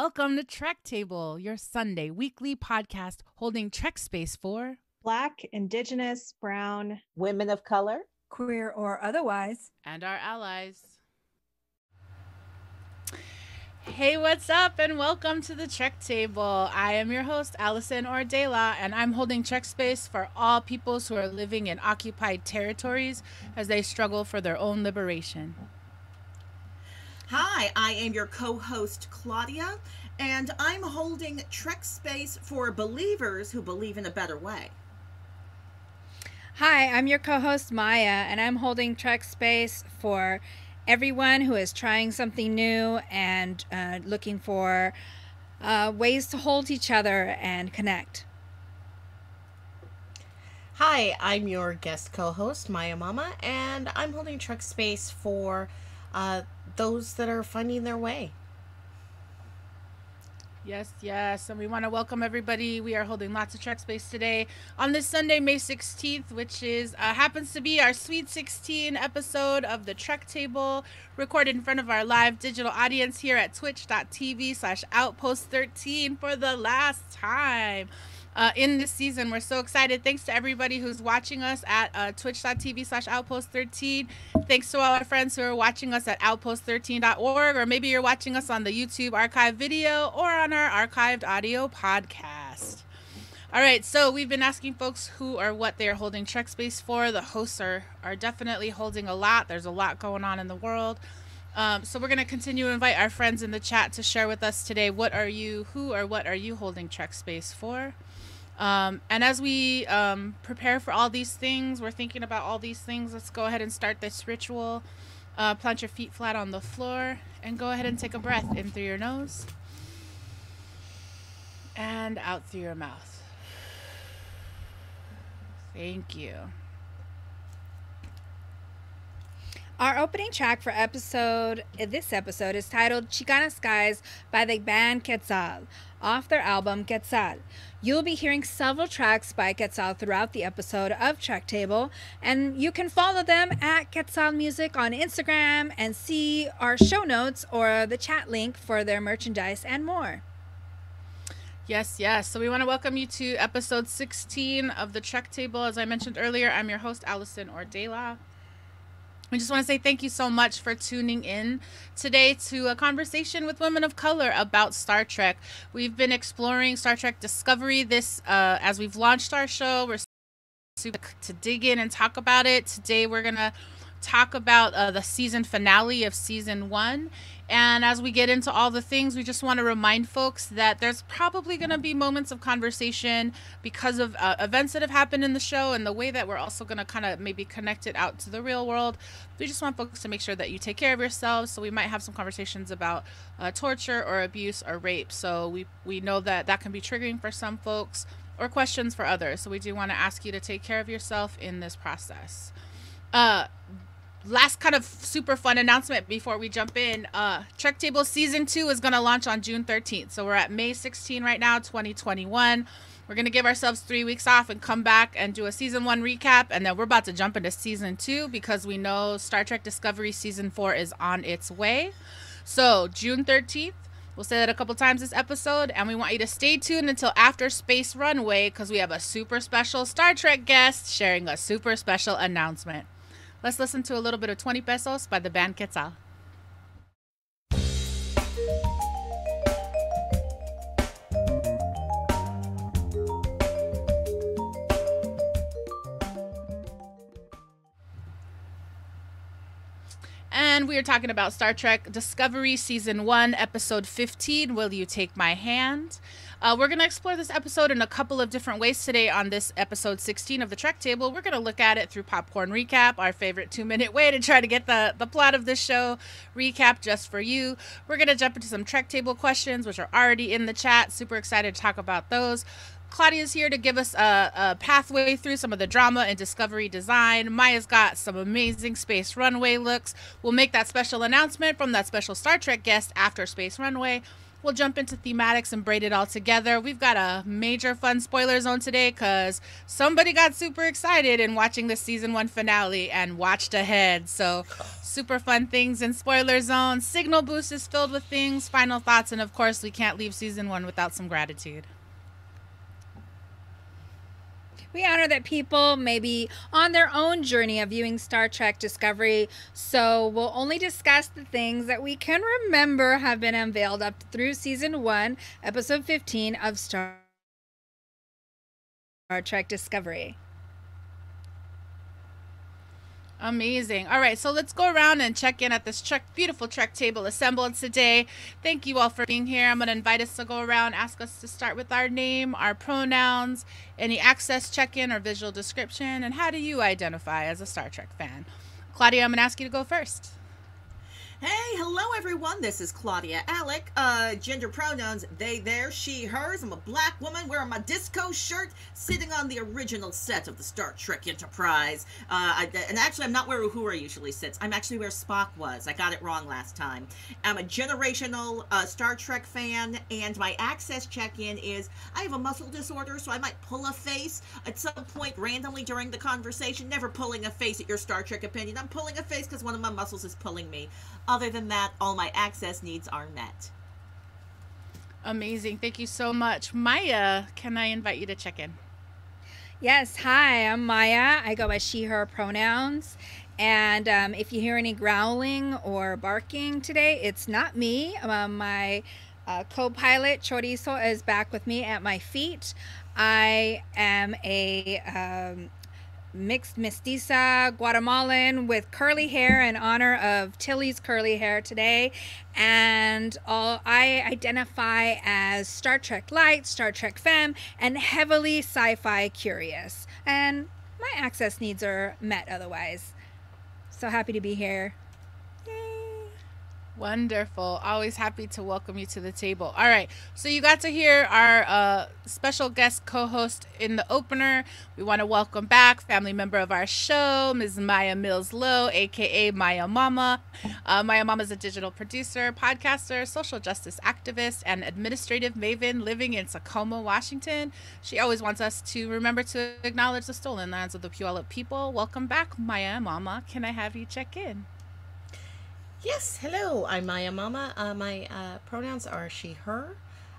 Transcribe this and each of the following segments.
Welcome to Trek Table, your Sunday weekly podcast holding Trek space for Black, Indigenous, Brown, women of color, queer or otherwise, and our allies. Hey, what's up, and welcome to the Trek Table. I am your host, Allison Ordela, and I'm holding Trek space for all peoples who are living in occupied territories as they struggle for their own liberation. Hi, I am your co host, Claudia, and I'm holding Trek Space for believers who believe in a better way. Hi, I'm your co host, Maya, and I'm holding Trek Space for everyone who is trying something new and uh, looking for uh, ways to hold each other and connect. Hi, I'm your guest co host, Maya Mama, and I'm holding Trek Space for uh, those that are finding their way. Yes, yes. And we want to welcome everybody. We are holding lots of Trek Space today on this Sunday, May 16th, which is uh, happens to be our Sweet 16 episode of the Trek Table, recorded in front of our live digital audience here at twitch.tv slash outpost 13 for the last time uh, in this season. We're so excited. Thanks to everybody who's watching us at uh, twitch.tv slash outpost 13. Thanks to all our friends who are watching us at outpost13.org, or maybe you're watching us on the YouTube archive video or on our archived audio podcast. All right, so we've been asking folks who or what they are holding Trek Space for. The hosts are, are definitely holding a lot. There's a lot going on in the world. Um, so we're going to continue to invite our friends in the chat to share with us today. What are you, who or what are you holding Trek Space for? Um, and as we um, prepare for all these things, we're thinking about all these things. Let's go ahead and start this ritual. Uh, plant your feet flat on the floor and go ahead and take a breath in through your nose and out through your mouth. Thank you. Our opening track for episode this episode is titled Chicana Skies by the band Quetzal off their album Quetzal. You'll be hearing several tracks by Quetzal throughout the episode of Trek Table, and you can follow them at Quetzal Music on Instagram and see our show notes or the chat link for their merchandise and more. Yes, yes. So we want to welcome you to episode 16 of the Trek Table. As I mentioned earlier, I'm your host, Allison Ordela. We just want to say thank you so much for tuning in today to a conversation with women of color about Star Trek. We've been exploring Star Trek Discovery this uh, as we've launched our show. We're super to dig in and talk about it. Today we're gonna talk about uh, the season finale of season one and as we get into all the things, we just want to remind folks that there's probably going to be moments of conversation because of uh, events that have happened in the show and the way that we're also going to kind of maybe connect it out to the real world. We just want folks to make sure that you take care of yourselves. So we might have some conversations about uh, torture or abuse or rape. So we, we know that that can be triggering for some folks or questions for others. So we do want to ask you to take care of yourself in this process. Uh, last kind of super fun announcement before we jump in. Uh trek table season two is going to launch on june 13th so we're at may 16 right now 2021 we're going to give ourselves three weeks off and come back and do a season one recap. And then we're about to jump into season two because we know star trek discovery season four is on its way. So june 13th We'll say that a couple times this episode, and we want you to stay tuned until after Space Runway because we have a super special Star Trek guest sharing a super special announcement. Let's listen to a little bit of 20 Pesos by the band Quetzal. And we are talking about Star Trek Discovery Season 1, Episode 15 Will You Take My Hand? Uh, we're going to explore this episode in a couple of different ways today on this episode 16 of the Trek Table. We're going to look at it through Popcorn Recap, our favorite two minute way to try to get the, the plot of this show recap just for you. We're going to jump into some Trek Table questions, which are already in the chat. Super excited to talk about those. Claudia's here to give us a, a, pathway through some of the drama and discovery design. Maya's got some amazing space runway looks. We'll make that special announcement from that special Star Trek guest after Space Runway. We'll jump into thematics and braid it all together. We've got a major fun spoiler zone today because somebody got super excited in watching the season one finale and watched ahead. So super fun things in Spoiler Zone. Signal Boost is filled with things, final thoughts, and of course, we can't leave season one without some gratitude. We honor that people may be on their own journey of viewing Star Trek Discovery, so we'll only discuss the things that we can remember have been unveiled up through season one, episode 15 of Star Trek Discovery. Amazing. All right, so let's go around and check in at this Trek, beautiful Trek table assembled today. Thank you all for being here. I'm going to invite us to go around, ask us to start with our name, our pronouns, any access check in or visual description, and how do you identify as a Star Trek fan? Claudia, I'm going to ask you to go first. Hey, hello everyone. This is Claudia Alec. Uh, gender pronouns they, there, she, hers. I'm a black woman wearing my disco shirt, sitting on the original set of the Star Trek Enterprise. Uh, I, and actually, I'm not where Uhura usually sits. I'm actually where Spock was. I got it wrong last time. I'm a generational uh, Star Trek fan, and my access check-in is I have a muscle disorder, so I might pull a face at some point randomly during the conversation. Never pulling a face at your Star Trek opinion. I'm pulling a face because one of my muscles is pulling me. Other than that, all my access needs are met. Amazing. Thank you so much. Maya, can I invite you to check in? Yes, hi, I'm Maya. I go by she, her pronouns. And um, if you hear any growling or barking today, it's not me. Um, my uh, co pilot, Chorizo, is back with me at my feet. I am a um, mixed mestiza Guatemalan with curly hair in honor of Tilly's curly hair today. And all I identify as Star Trek Light, Star Trek Femme, and heavily sci fi curious. And my access needs are met otherwise. So happy to be here. Wonderful. Always happy to welcome you to the table. All right. So you got to hear our uh, special guest co-host in the opener. We want to welcome back family member of our show, Ms. Maya Mills Lowe, aka Maya Mama. Uh, Maya Mama is a digital producer, podcaster, social justice activist, and administrative maven living in Tacoma, Washington. She always wants us to remember to acknowledge the stolen lands of the Puyallup people. Welcome back, Maya Mama. Can I have you check in? Yes, hello. I'm Maya Mama. Uh, my uh, pronouns are she, her.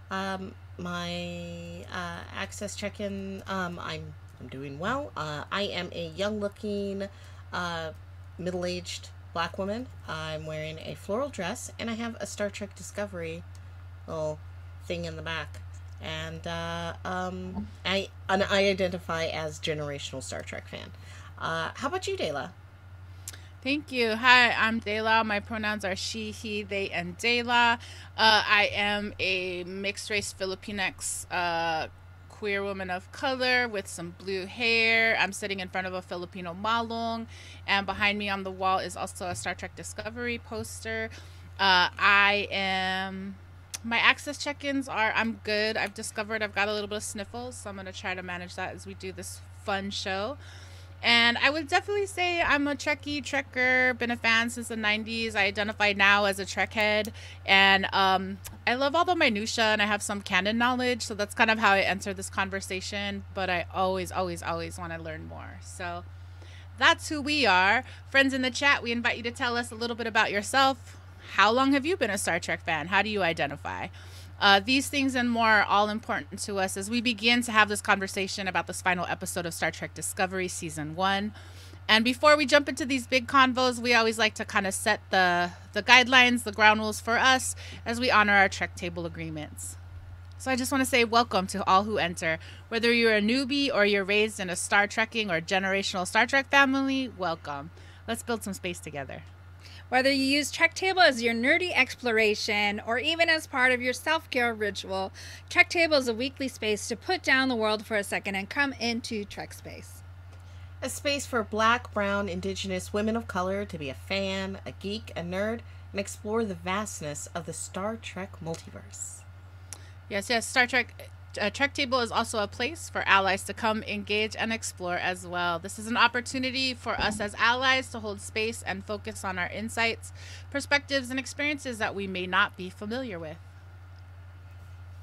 Um, my uh, access check-in. Um, I'm I'm doing well. Uh, I am a young-looking, uh, middle-aged black woman. I'm wearing a floral dress, and I have a Star Trek Discovery little thing in the back. And uh, um, I and I identify as generational Star Trek fan. How about you, Dela? Thank you. Hi, I'm Dela. My pronouns are she, he, they, and Dela. Uh, I am a mixed race Filipinx uh, queer woman of color with some blue hair. I'm sitting in front of a Filipino malong, and behind me on the wall is also a Star Trek Discovery poster. Uh, I am. My access check ins are I'm good. I've discovered I've got a little bit of sniffles, so I'm going to try to manage that as we do this fun show. And I would definitely say I'm a Trekkie, Trekker, been a fan since the 90s. I identify now as a Trek head. And um, I love all the minutia and I have some canon knowledge. So that's kind of how I enter this conversation. But I always, always, always want to learn more. So that's who we are. Friends in the chat, we invite you to tell us a little bit about yourself. How long have you been a Star Trek fan? How do you identify? Uh, these things and more are all important to us as we begin to have this conversation about this final episode of Star Trek Discovery Season 1. And before we jump into these big convos, we always like to kind of set the, the guidelines, the ground rules for us as we honor our Trek table agreements. So I just want to say welcome to all who enter. Whether you're a newbie or you're raised in a Star Trekking or generational Star Trek family, welcome. Let's build some space together. Whether you use Trek Table as your nerdy exploration or even as part of your self care ritual, Trek Table is a weekly space to put down the world for a second and come into Trek space. A space for black, brown, indigenous women of color to be a fan, a geek, a nerd, and explore the vastness of the Star Trek multiverse. Yes, yes, Star Trek uh, Trek Table is also a place for allies to come engage and explore as well. This is an opportunity for us as allies to hold space and focus on our insights, perspectives, and experiences that we may not be familiar with.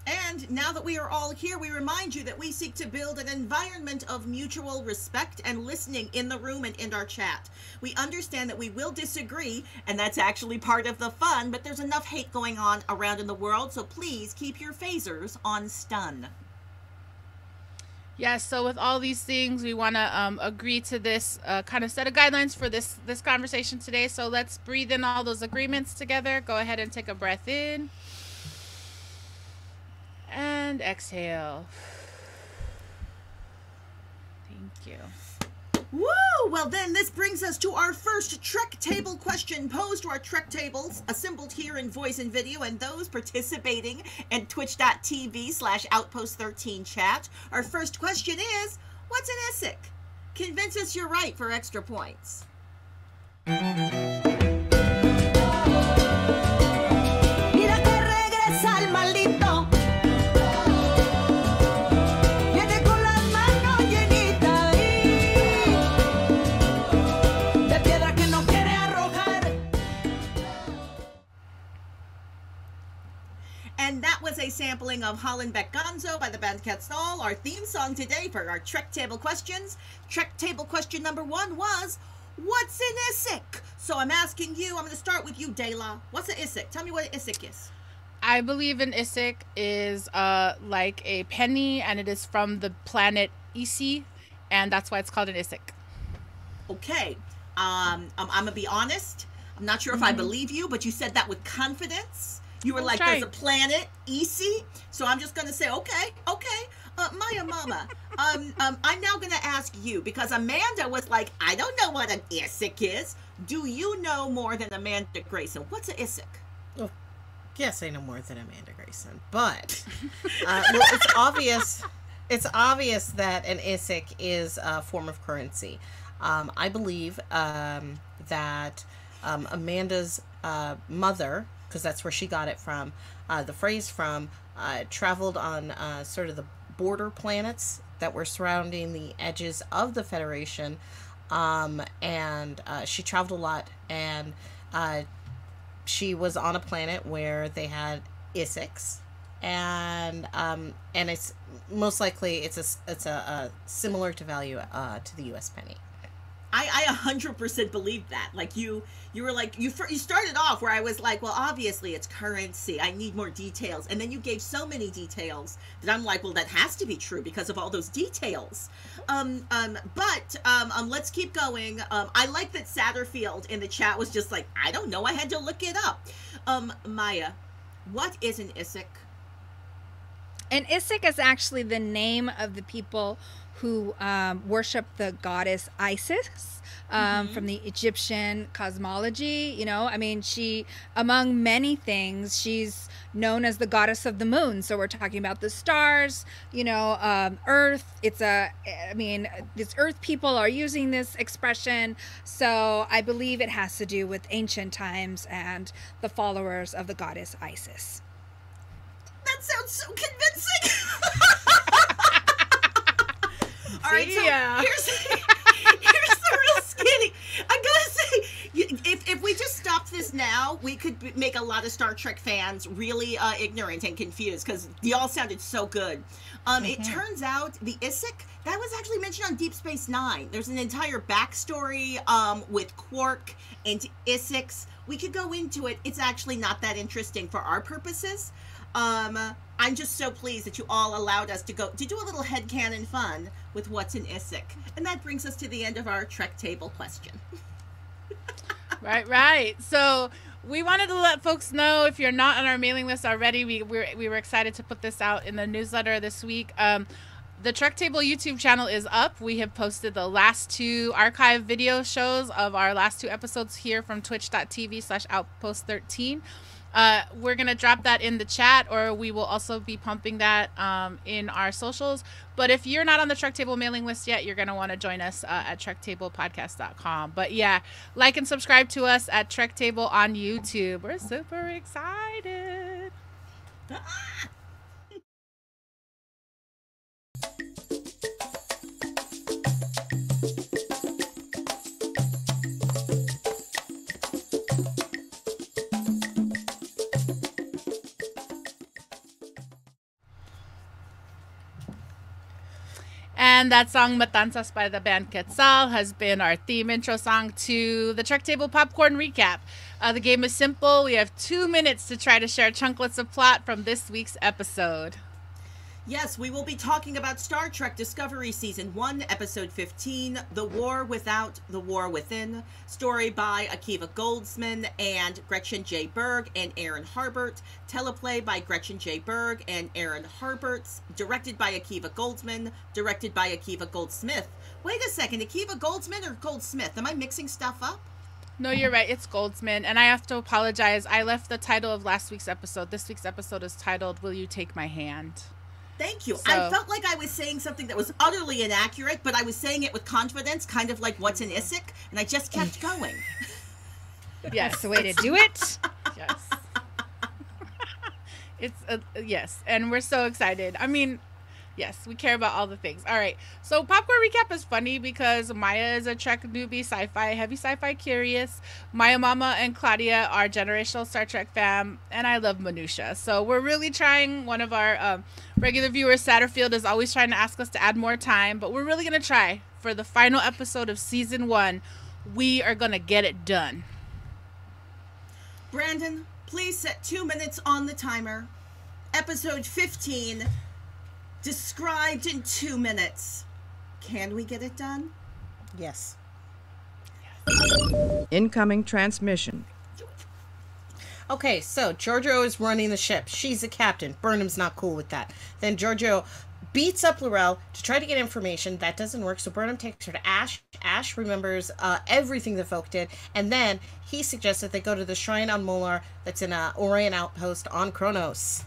And now that we are all here, we remind you that we seek to build an environment of mutual respect and listening in the room and in our chat. We understand that we will disagree, and that's actually part of the fun, but there's enough hate going on around in the world, so please keep your phasers on stun. Yes, so with all these things, we want to um, agree to this uh, kind of set of guidelines for this this conversation today. So let's breathe in all those agreements together. Go ahead and take a breath in and exhale. Thank you. Woo! Well, then this brings us to our first Trek Table question posed to our Trek Tables, assembled here in voice and video, and those participating in twitch.tv slash outpost13 chat. Our first question is What's an isik? Convince us you're right for extra points. And that was a sampling of Hollenbeck Gonzo by the band Quetzal, our theme song today for our Trek Table questions. Trek Table question number one was, What's an isik? So I'm asking you, I'm going to start with you, Dela. What's an isik? Tell me what an isik is. I believe an isik is uh, like a penny, and it is from the planet Isi, and that's why it's called an isik. Okay, um, I'm, I'm going to be honest. I'm not sure if I believe you, but you said that with confidence. You were That's like, there's a planet, Isi. So I'm just going to say, okay, okay. Uh, Maya Mama, um, um, I'm now going to ask you because Amanda was like, I don't know what an isik is. Do you know more than Amanda Grayson? What's an isik? Yes, I know more than Amanda Grayson, but uh, well, it's obvious. It's obvious that an isik is a form of currency. Um, I believe um, that um, Amanda's uh, mother, because that's where she got it from, uh, the phrase from, uh, traveled on uh, sort of the border planets that were surrounding the edges of the Federation, um, and uh, she traveled a lot and. Uh, she was on a planet where they had isiks, and um, and it's most likely it's a it's a, a similar to value uh, to the U.S. penny. I, I 100% believe that. Like you, you were like you. You started off where I was like, well, obviously it's currency. I need more details, and then you gave so many details that I'm like, well, that has to be true because of all those details. Um, um, but um, um, let's keep going. Um, I like that Satterfield in the chat was just like, I don't know. I had to look it up. Um, Maya, what is an Isik? An Isik is actually the name of the people who um, worship the goddess Isis um, from the Egyptian cosmology. You know, I mean, she, among many things, she's known as the goddess of the moon. So we're talking about the stars, you know, um, Earth. It's a, I mean, this Earth people are using this expression. So I believe it has to do with ancient times and the followers of the goddess Isis. That sounds so convincing. All right, so Yeah. here's here's the real skinny. I gotta say, if if we just stopped this now, we could make a lot of Star Trek fans really uh, ignorant and confused because they all sounded so good. Um, It turns out the Isik that was actually mentioned on Deep Space Nine. There's an entire backstory um, with Quark and Isiks. We could go into it. It's actually not that interesting for our purposes. Um, I'm just so pleased that you all allowed us to go to do a little headcanon fun with what's in Isik. And that brings us to the end of our Trek table question. Right, right. So we wanted to let folks know if you're not on our mailing list already, we we we were excited to put this out in the newsletter this week. Um, the Trek Table YouTube channel is up. We have posted the last two archive video shows of our last two episodes here from twitch.tv slash outpost 13. Uh, we're going to drop that in the chat, or we will also be pumping that um, in our socials. But if you're not on the Trek Table mailing list yet, you're going to want to join us uh, at trektablepodcast.com. But yeah, like and subscribe to us at Trek Table on YouTube. We're super excited. And that song, Matanzas by the band Quetzal, has been our theme intro song to the Trek Table Popcorn Recap. Uh, the game is simple. We have two minutes to try to share chunklets of plot from this week's episode. Yes, we will be talking about Star Trek Discovery Season 1, Episode 15, The War Without, The War Within, story by Akiva Goldsman and Gretchen J. Berg and Aaron Harberts, teleplay by Gretchen J. Berg and Aaron Harberts, directed by Akiva Goldsman, directed by Akiva Goldsmith. Wait a second, Akiva Goldsman or Goldsmith? Am I mixing stuff up? No, you're right. It's Goldsman. And I have to apologize. I left the title of last week's episode. This week's episode is titled Will You Take My Hand? Thank you. So- I felt like I was saying something that was utterly inaccurate, but I was saying it with confidence, kind of like what's an Issac, and I just kept going. Yes. That's the way to do it. yes. it's uh, yes, and we're so excited. I mean, yes, we care about all the things. All right, so popcorn recap is funny because Maya is a Trek newbie, sci-fi heavy, sci-fi curious. Maya Mama and Claudia are generational Star Trek fam, and I love minutia. So we're really trying. One of our um, regular viewers, Satterfield, is always trying to ask us to add more time, but we're really gonna try for the final episode of season one. We are gonna get it done. Brandon, please set two minutes on the timer. Episode 15, described in two minutes. Can we get it done? Yes. Incoming transmission. Okay, so Georgiou is running the ship. She's the captain. Burnham's not cool with that. Then Georgiou beats up L'Rell to try to get information. That doesn't work, so Burnham takes her to Ash. Ash remembers uh, everything the Voq did, and then he suggests that they go to the shrine on Molor that's in an Orion outpost on Qo'nos.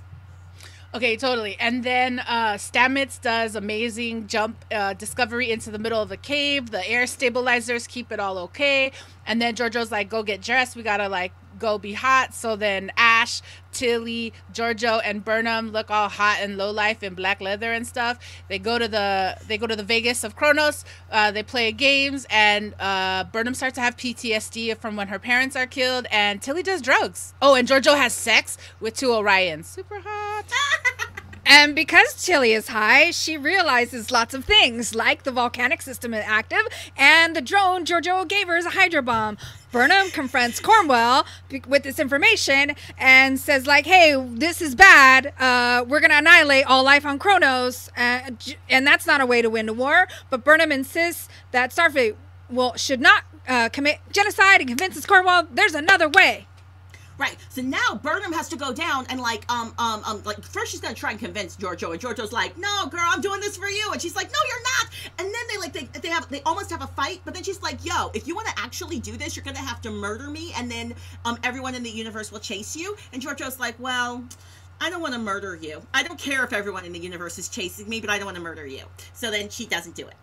Okay, totally. And then uh, Stamets does amazing jump uh, discovery into the middle of the cave. The air stabilizers keep it all okay. And then Georgiou's like, "Go get dressed. We gotta like go be hot." So then Ash, Tilly, Georgiou, and Burnham look all hot and low life in black leather and stuff. They go to the they go to the Vegas of Qo'nos. Uh, they play games, and uh, Burnham starts to have PTSD from when her parents are killed. And Tilly does drugs. Oh, and Georgiou has sex with two Orions. Super hot. And because Tilly is high, she realizes lots of things, like the volcanic system is active and the drone Georgiou gave her is a hydro bomb. Burnham confronts Cornwell with this information and says, like, hey, this is bad. Uh, we're going to annihilate all life on Qo'nos. And that's not a way to win the war. But Burnham insists that Starfleet will, should not uh, commit genocide and convinces Cornwell there's another way. Right. So now Burnham has to go down and like um um um like first she's gonna try and convince Georgiou and Georgiou's like, no girl, I'm doing this for you, and she's like, no, you're not. And then they like they they have they almost have a fight, but then she's like, yo, if you want to actually do this, you're gonna have to murder me, and then um everyone in the universe will chase you. And Georgiou's like, well. I don't want to murder you. I don't care if everyone in the universe is chasing me, but I don't want to murder you. So then she doesn't do it.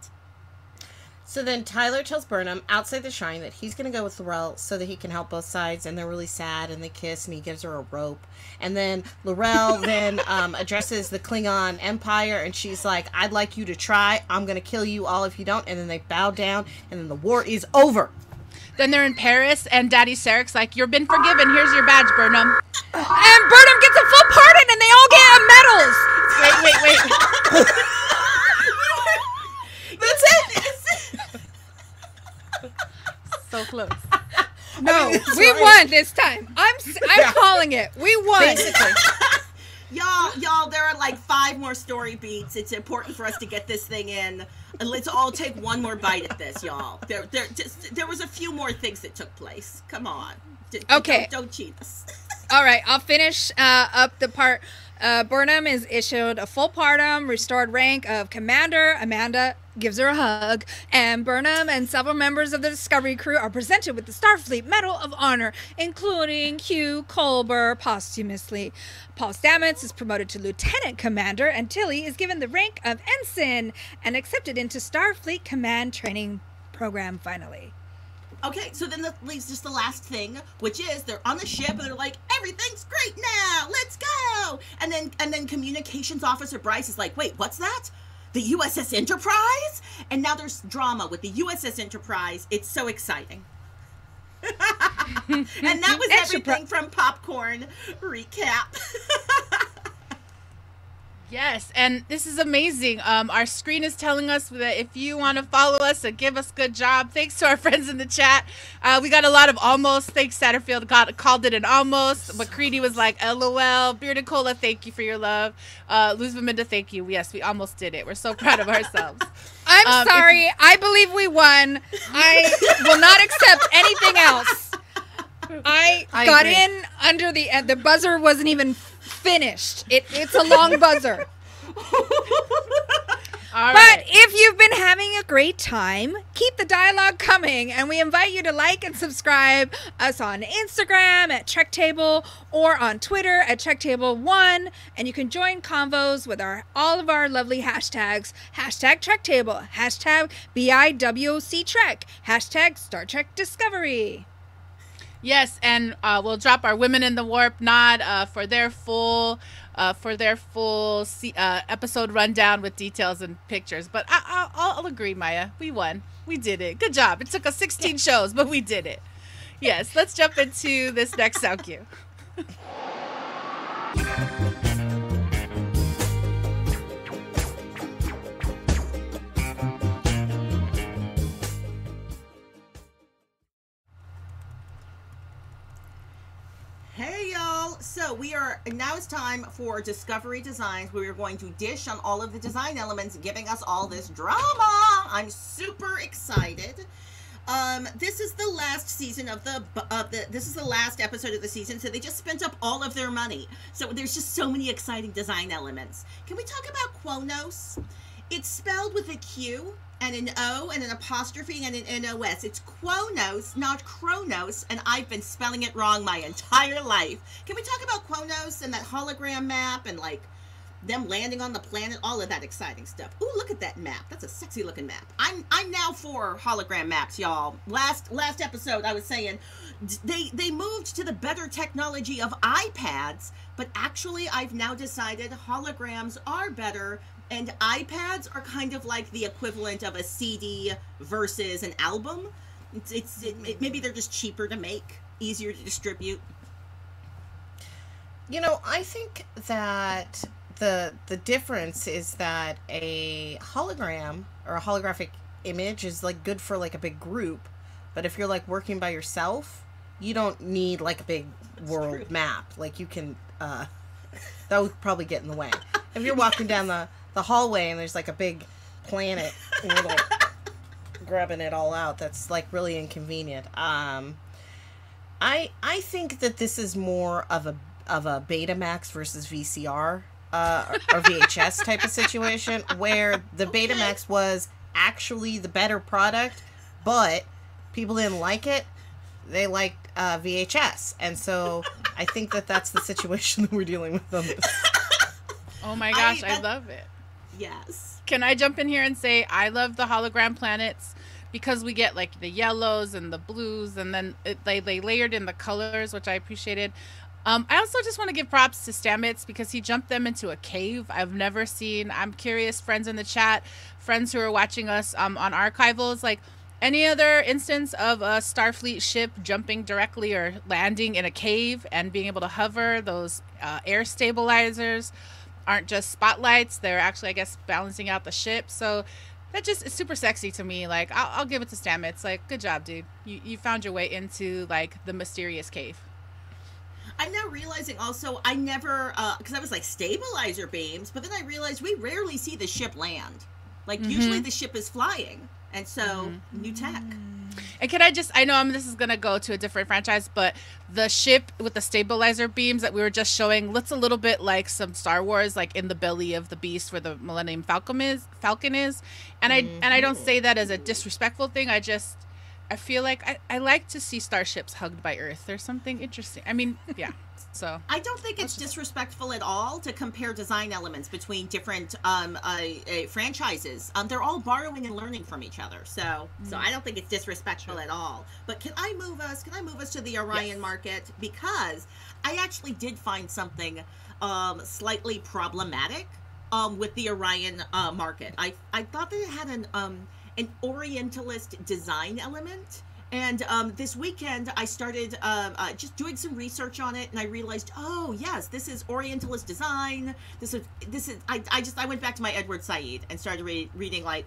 So then Tyler tells Burnham outside the shrine that he's going to go with L'Rell so that he can help both sides, and they're really sad, and they kiss, and he gives her a rope. And then L'Rell then um, addresses the Klingon Empire, and she's like, "I'd like you to try. I'm going to kill you all if you don't." And then they bow down, and then the war is over. Then they're in Paris, and Daddy Sarek's like, "You've been forgiven. Here's your badge, Burnham." And Burnham gets a full pardon and they all get medals. Wait, wait, wait. That's it. So close. No, it's we right. won this time. I'm s- I'm Yeah. calling it. We won. Basically, y'all, y'all, there are like five more story beats. It's important for us to get this thing in. Let's all take one more bite at this, y'all. There, there, just, there was a few more things that took place. Come on. D- d- Okay. Don't, don't cheat us. All right, I'll finish uh, up the part. Uh, Burnham is issued a full partum restored rank of commander. Amanda gives her a hug, and Burnham and several members of the Discovery crew are presented with the Starfleet Medal of Honor, including Hugh Culber posthumously. Paul Stamets is promoted to lieutenant commander, and Tilly is given the rank of ensign and accepted into Starfleet Command Training Program. Finally. Okay, so then that leaves just the last thing, which is they're on the ship and they're like, everything's great now, let's go. And then and then communications officer Bryce is like, wait, what's that? The USS Enterprise? And now there's drama with the USS Enterprise. It's so exciting. and that was everything from popcorn recap. Yes, and this is amazing. Um, our screen is telling us that if you want to follow us and give us good job, thanks to our friends in the chat. Uh, we got a lot of almost. Thanks, Satterfield got called it an almost. McCready was like, "LOL." Bearded Cola, thank you for your love. Uh, Luz Vaminda, thank you. Yes, we almost did it. We're so proud of ourselves. I'm Um, sorry. I believe we won. I will not accept anything else. I, I got agree. in under the uh, the buzzer wasn't even finished. It, it's a long buzzer. All But right. if you've been having a great time, keep the dialogue coming, and we invite you to like and subscribe us on Instagram at Trek Table or on Twitter at Trek Table One, and you can join convos with our all of our lovely hashtags: hashtag Trek Table, hashtag BIWOC Trek, hashtag Star Trek Discovery. Yes, and uh, we'll drop our women in the warp nod uh, for their full uh, for their full se- uh, episode rundown with details and pictures. But I- I- I'll, I'll agree, Maya. We won. We did it. Good job. It took us 16 shows, but we did it. Yes, let's jump into this next sound cue. Hey y'all! So we are now it's time for Discovery Designs. We are going to dish on all of the design elements, giving us all this drama. I'm super excited. Um, this is the last season of the of the. This is the last episode of the season, so they just spent up all of their money. So there's just so many exciting design elements. Can we talk about Qo'nos? It's spelled with a Q and an O and an apostrophe and an NOS. It's Qo'nos, not Chronos, and I've been spelling it wrong my entire life. Can we talk about Qo'nos and that hologram map and like them landing on the planet, all of that exciting stuff. Ooh, look at that map. That's a sexy looking map. I'm I'm now for hologram maps, y'all. Last last episode I was saying they they moved to the better technology of iPads, but actually I've now decided holograms are better and iPads are kind of like the equivalent of a CD versus an album. It's, it's it, it- maybe they're just cheaper to make, easier to distribute. You know, I think that the the difference is that a hologram or a holographic image is like good for like a big group, but if you're like working by yourself, you don't need like a big world true. map. Like you can uh that would probably get in the way. If you're walking down the the hallway and there's like a big planet and you're like grabbing it all out, that's like really inconvenient. Um I I think that this is more of a of a Betamax versus VCR uh, or, or VHS type of situation where the Betamax was actually the better product, but people didn't like it. They liked uh, VHS, and so I think that that's the situation that we're dealing with on this. Oh my gosh, I, that- love it. Yes. Can I jump in here and say I love the hologram planets because we get like the yellows and the blues, and then it, they they layered in the colors, which I appreciated. Um, I also just want to give props to Stamets because he jumped them into a cave. I've never seen. I'm curious, friends in the chat, friends who are watching us um, on archivals, like any other instance of a Starfleet ship jumping directly or landing in a cave and being able to hover. Those uh, air stabilizers aren't just spotlights; they're actually, I guess, balancing out the ship. So that just is super sexy to me. Like I'll, I'll give it to Stamets. Like good job, dude. You you found your way into like the mysterious cave. I'm now realizing also I never uh, because I was like stabilizer beams, but then I realized we rarely see the ship land. Like mm-hmm. usually the ship is flying, and so mm-hmm. new tech. And can I just I know I'm, this is gonna go to a different franchise, but the ship with the stabilizer beams that we were just showing looks a little bit like some Star Wars, like in the belly of the beast where the Millennium Falcon is. Falcon is, and I and I don't mm-hmm. say that as a disrespectful thing. I just I feel like I, I like to see starships hugged by Earth. There's something interesting. I mean, yeah. So I don't think it's disrespectful at all to compare design elements between different um, uh, uh, franchises. Um, they're all borrowing and learning from each other, so so I don't think it's disrespectful at all. But can I move us? Can I move us to the Orion Yes. market because I actually did find something um, slightly problematic um, with the Orion uh, market. I I thought that it had an um, an Orientalist design element. And um, this weekend, I started um, uh, just doing some research on it, and I realized, oh yes, this is Orientalist design. This is this is. I, I just I went back to my Edward Said and started re- reading like,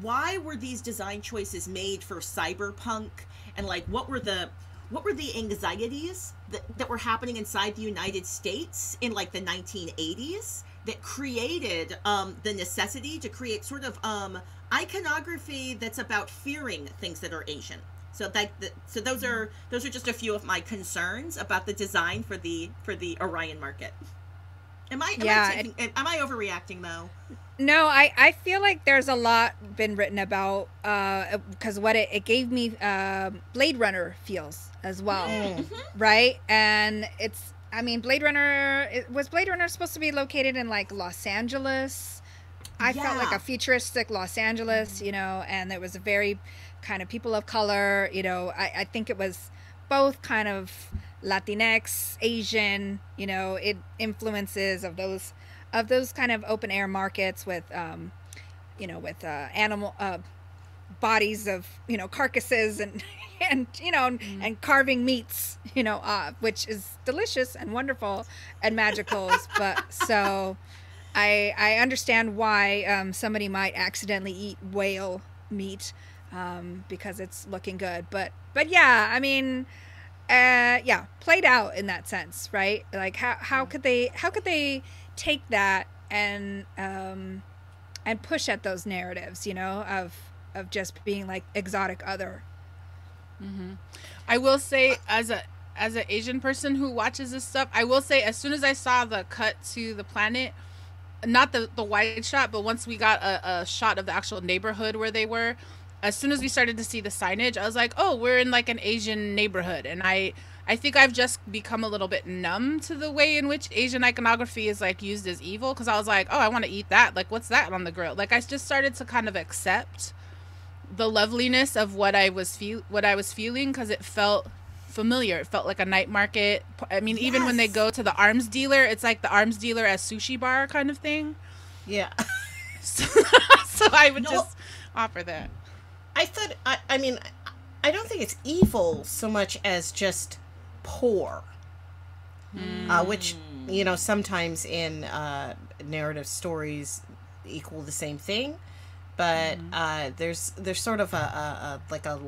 why were these design choices made for cyberpunk, and like what were the what were the anxieties that, that were happening inside the United States in like the 1980s that created um, the necessity to create sort of um, iconography that's about fearing things that are Asian. So that the, so those are those are just a few of my concerns about the design for the for the Orion market. Am I am Yeah, I, taking, am I overreacting though? No, I, I feel like there's a lot been written about uh, because what it, it gave me um Blade Runner feels as well, mm, mm-hmm. right? And it's I mean Blade Runner it, was Blade Runner supposed to be located in like Los Angeles. I felt like a futuristic Los Angeles, you know, and it was a very kind of people of color, you know. I, I think it was both kind of Latinx, Asian, you know, it influences of those of those kind of open air markets with um you know with uh animal uh bodies of you know carcasses and and you know and carving meats you know uh which is delicious and wonderful and magical but so i i understand why um somebody might accidentally eat whale meat um because it's looking good. But but yeah i mean uh yeah played out in that sense right? Like how how could they how could they take that and um and push at those narratives you know of of just being like exotic other? I will say, as a as an Asian person who watches this stuff, I will say, as soon as I saw the cut to the planet, not the the wide shot, but once we got a, a shot of the actual neighborhood where they were, as soon as we started to see the signage, I was like, oh, we're in like an Asian neighborhood, and I. I think I've just become a little bit numb to the way in which Asian iconography is like used as evil because I was like, oh, I want to eat that. Like, what's that on the grill? Like, I just started to kind of accept the loveliness of what I was feel what I was feeling because it felt familiar. It felt like a night market. I mean, even when they go to the arms dealer, it's like the arms dealer as sushi bar kind of thing. Yeah. So, so I would No. just offer that. I thought, I, I mean, I don't think it's evil so much as just poor. Uh, which, you know, sometimes in uh, narrative stories equal the same thing. But uh, there's there's sort of a, a, a like a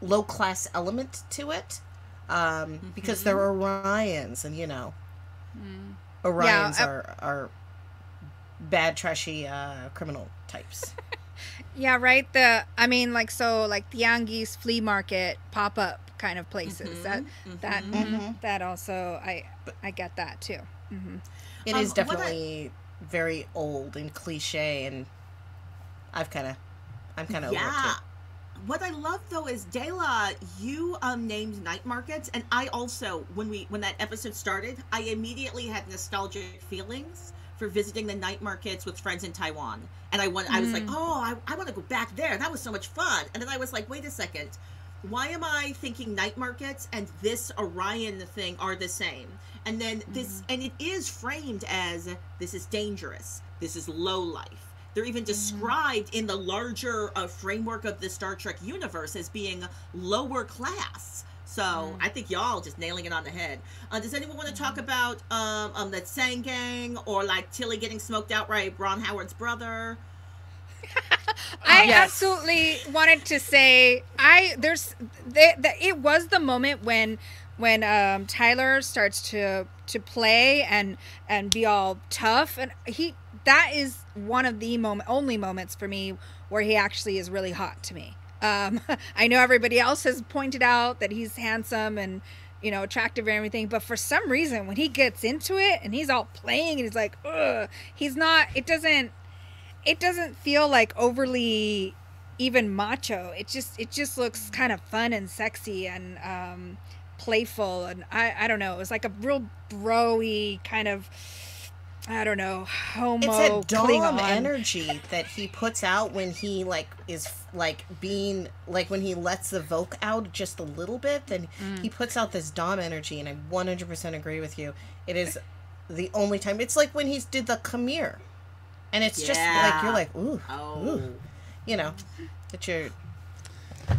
low class element to it um, because they're Orions, and you know, Orions I- are are bad, trashy uh, criminal types. yeah right the i mean like so like the Yangi's flea market pop-up kind of places. That that that also i i get that too. Hmm It Um, is what I- definitely very old and cliche, and I've kind of, I'm kind of over it Yeah. too. What I love though is Dela, you um named night markets, and I also when we when that episode started, I immediately had nostalgic feelings for visiting the night markets with friends in Taiwan, and I want I was like, hmm. oh, I, I want to go back there. That was so much fun. And then I was like, wait a second, why am I thinking night markets and this Orion thing are the same? And then this, hmm. and it is framed as this is dangerous. This is low life. They're even hmm. described in the larger uh, framework of the Star Trek universe as being lower class. So I think y'all just nailing it on the head. Uh, does anyone want to talk about um, um that Sang Gang or like Tilly getting smoked out by Ron Howard's brother? I Yes. absolutely wanted to say I there's the, the, it was the moment when when um, Tyler starts to to play and and be all tough and he that is one of the moment only moments for me where he actually is really hot to me. Um, I know everybody else has pointed out that he's handsome and you know attractive and everything, but for some reason when he gets into it and he's all playing and he's like, ugh, he's not. It doesn't it doesn't feel like overly even macho. It just it just looks kind of fun and sexy and um, playful and I I don't know. It was like a real broy kind of I don't know homo It's a dom Klingon. energy that he puts out when he like is like being like when he lets the Voq out just a little bit, then Mm. he puts out this dom energy, and I 100% agree with you. It is the only time. It's like when he did the Khmer, and it's just like you're like ooh, Oh, ooh, you know, get your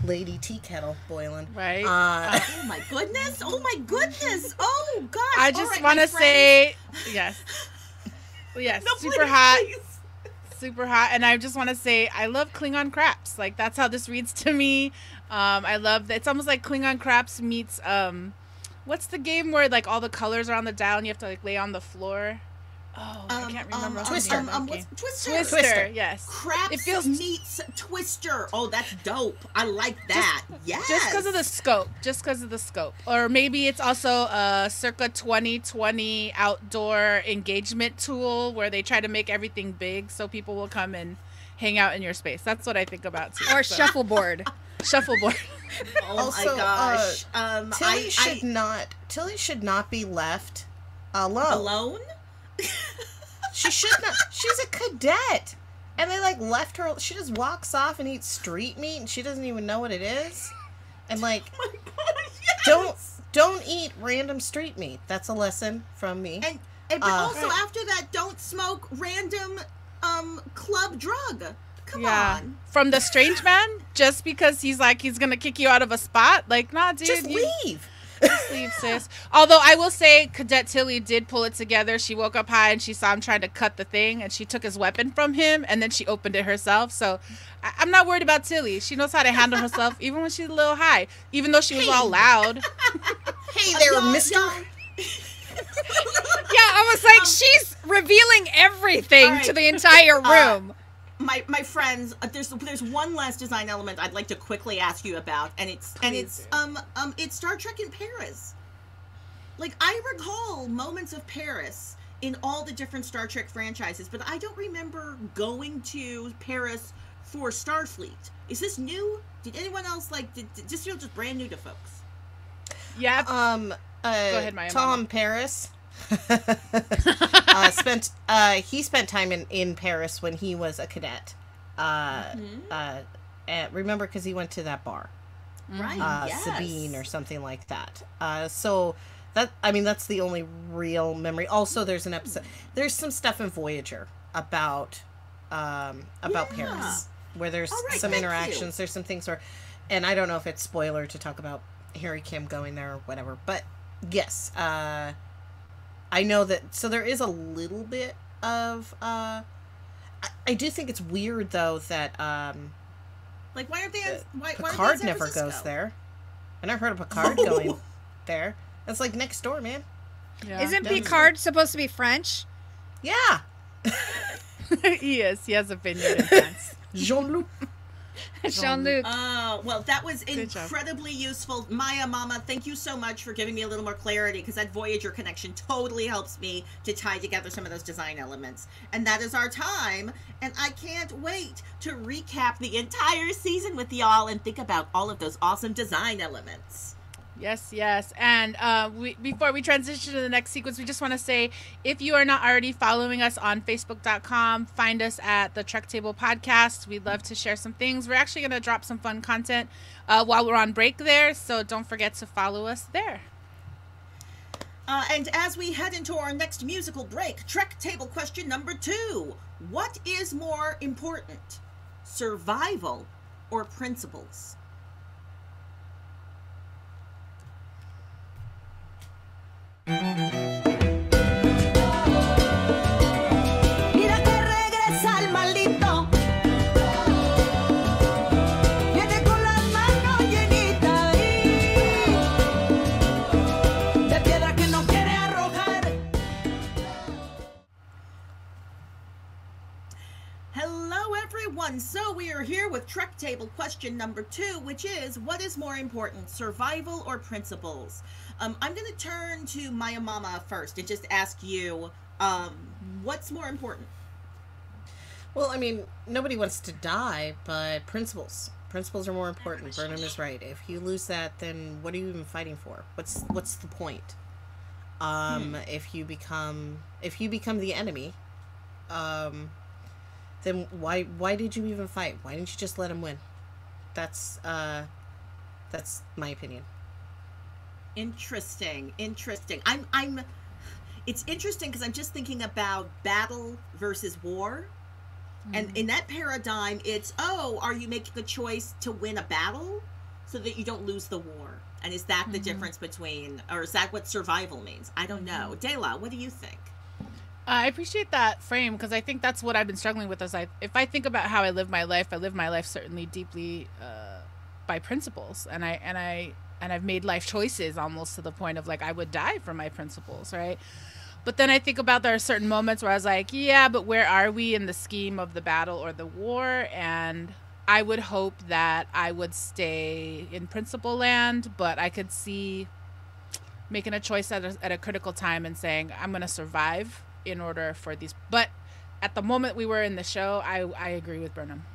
Lady Tea Kettle boiling. Right. Uh, Oh my goodness! Oh my goodness! Oh gosh! I just right, want to say yes. Yes, No, super please, hot. please. super hot and i just want to say i love klingon craps like that's how this reads to me um i love that it's almost like klingon craps meets um what's the game where like all the colors are on the dial and you have to like lay on the floor oh i Um, can't um, remember um, what's Twister. Um, um, what's. Twister? twister, Twister. yes Craps It feels- meets Twister. Oh, that's dope. I like that. yes. just because of the scope just because of the scope or maybe it's also a circa 2020 outdoor engagement tool where they try to make everything big so people will come and hang out in your space that's what i think about too Or So- shuffleboard. shuffleboard Oh Also, my gosh. um, Tilly I, should I, not. Tilly should not be left alone. alone. She should not. She's a cadet, and they like left her. She just walks off and eats street meat, and she doesn't even know what it is. And like, Oh my gosh. Yes. don't don't eat random street meat. That's a lesson from me. And, and but Uh, also after that, don't smoke random um club drug. Come yeah on. from the strange man just because he's like he's gonna kick you out of a spot like nah dude just you- leave. Just leave sis. Although i will say cadet tilly did pull it together. She woke up high and she saw him trying to cut the thing and she took his weapon from him and then she opened it herself. So I- i'm not worried about tilly. She knows how to handle herself even when she's a little high even though she was all loud. Hey Uh, there, Mister. Yeah, I was like, she's revealing everything All right. to the entire Uh, room. My my friends, uh, there's there's one last design element I'd like to quickly ask you about, and it's and it's um um it's Star Trek in Paris. Like I recall moments of Paris in all the different Star Trek franchises, but I don't remember going to Paris for Starfleet. Is this new? Did anyone else like? Did, did this feel just brand new to folks? yeah Um, uh, Go ahead, Maya Tom Mama. Paris. uh, spent uh, he spent time in, in Paris when he was a cadet. Uh, Mhm. uh, at, remember because he went to that bar, Right. uh, yes. Sabine or something like that. Uh, so that I mean that's the only real memory. Also, there's an episode. There's some stuff in Voyager about um, about Yeah. Paris where there's All right, some thank you. interactions. There's some things where, and I don't know if it's spoiler to talk about Harry Kim going there or whatever, but yes, uh, I know that. So there is a little bit of. Uh, I, I do think it's weird though that um, Like why aren't they? In, why, why aren't they Picard never Francisco? goes there. I never heard of Picard going there. That's like next door, man. yeah. Isn't that was- Picard supposed to be French? Yeah, he is he has a vineyard in france Jean Luc. Jean Luc. Oh, well, that was incredibly useful. Maya Mama, thank you so much for giving me a little more clarity because that Voyager connection totally helps me to tie together some of those design elements. And that is our time. And I can't wait to recap the entire season with y'all and think about all of those awesome design elements. Yes, yes. And uh, we, before we transition to the next sequence, we just want to say if you are not already following us on Facebook.com, find us at the Trek Table Podcast. We'd love to share some things. We're actually going to drop some fun content uh, while we're on break there. So don't forget to follow us there. Uh, and as we head into our next musical break, Trek Table question number two What is more important, survival or principles? So we are here with Trek Table question number two, which is what is more important, survival or principles? Um, I'm going to turn to Maya Mama first and just ask you, um, what's more important? Well, I mean, nobody wants to die, but principles. Principles are more important. Burnham is right. If you lose that, then what are you even fighting for? What's what's the point? Um, if you become if you become the enemy, um, then why why did you even fight? Why didn't you just let him win? That's uh, that's my opinion. Interesting, interesting. I'm, I'm. It's interesting because I'm just thinking about battle versus war, And mm-hmm. in that paradigm, it's oh, are you making a choice to win a battle so that you don't lose the war? And is that the mm-hmm. difference between, or is that what survival means? I don't know. Mm-hmm. Dela, what do you think? I appreciate that frame because I think that's what I've been struggling with. As I, if I think about how I live my life, I live my life certainly deeply uh, by principles, and I and I and I've made life choices almost to the point of like I would die for my principles, right? But then I think about there are certain moments where I was like, yeah, but where are we in the scheme of the battle or the war? And I would hope that I would stay in principle land, but I could see making a choice at a, at a critical time and saying I'm going to survive in order for these. But at the moment we were in the show, I I agree with Burnham.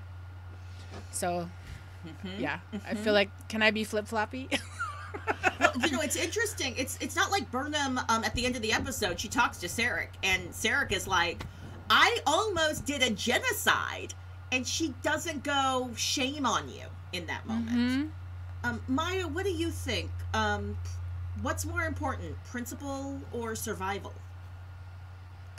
So yeah, I feel like can I be flip floppy? well, you know, it's interesting. It's it's not like Burnham um, at the end of the episode. She talks to Sarek, and Sarek is like, "I almost did a genocide," and she doesn't go shame on you in that moment. Um, Maya, what do you think? Um, what's more important, principle or survival?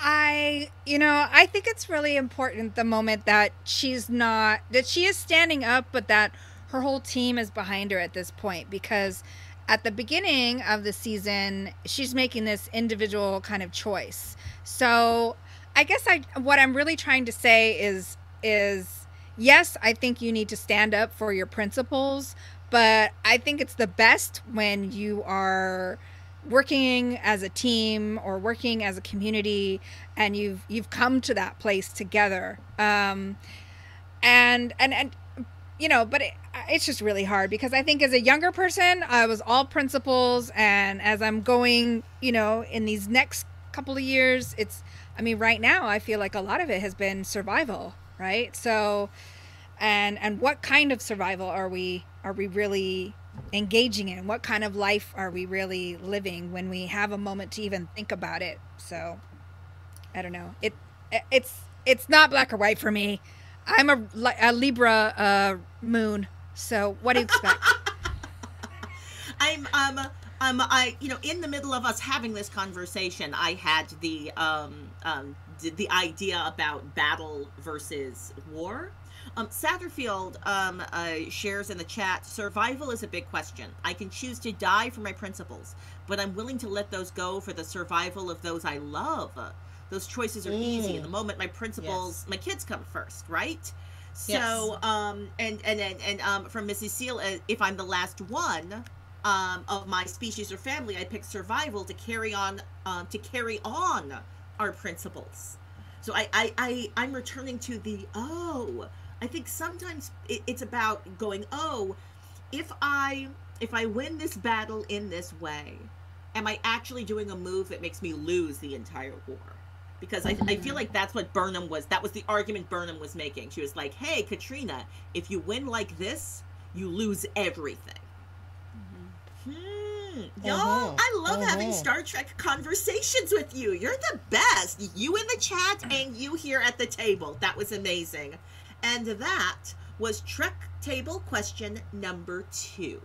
I, you know, I think it's really important the moment that she's not, that she is standing up, but that her whole team is behind her at this point because at the beginning of the season, she's making this individual kind of choice. So I guess I, what I'm really trying to say is, is yes, I think you need to stand up for your principles, but I think it's the best when you are working as a team or working as a community and you've you've come to that place together. Um and and and you know but it, it's just really hard because i think as a younger person i was all principles and as i'm going you know in these next couple of years it's i mean right now i feel like a lot of it has been survival right? So and and what kind of survival are we are we really engaging in? What kind of life are we really living when we have a moment to even think about it? So i don't know. It it's it's not black or white for me. I'm a, a libra uh moon. So what do you expect? I'm um um I you know in the middle of us having this conversation, I had the um um the, the idea about battle versus war. Um, Satterfield um, uh, shares in the chat survival is a big question. I can choose to die for my principles, but I'm willing to let those go for the survival of those I love. Those choices are easy. In the moment, my principles, my kids come first, right? So, Yes. um, and and and, and um, from Mrs. Seal, uh, if I'm the last one um, of my species or family, I pick survival to carry on, um, to carry on our principles. So I, I, I, I'm returning to the oh. I think sometimes it's about going oh, if I if I win this battle in this way, am I actually doing a move that makes me lose the entire war? Because I, I feel like that's what Burnham was. That was the argument Burnham was making. She was like, "Hey, Katrina, if you win like this, you lose everything." Hmm. Y'all, Mhm. I love having Mhm. Star Trek conversations with you. You're the best. You in the chat and you here at the table. That was amazing. And that was Trek table question number two.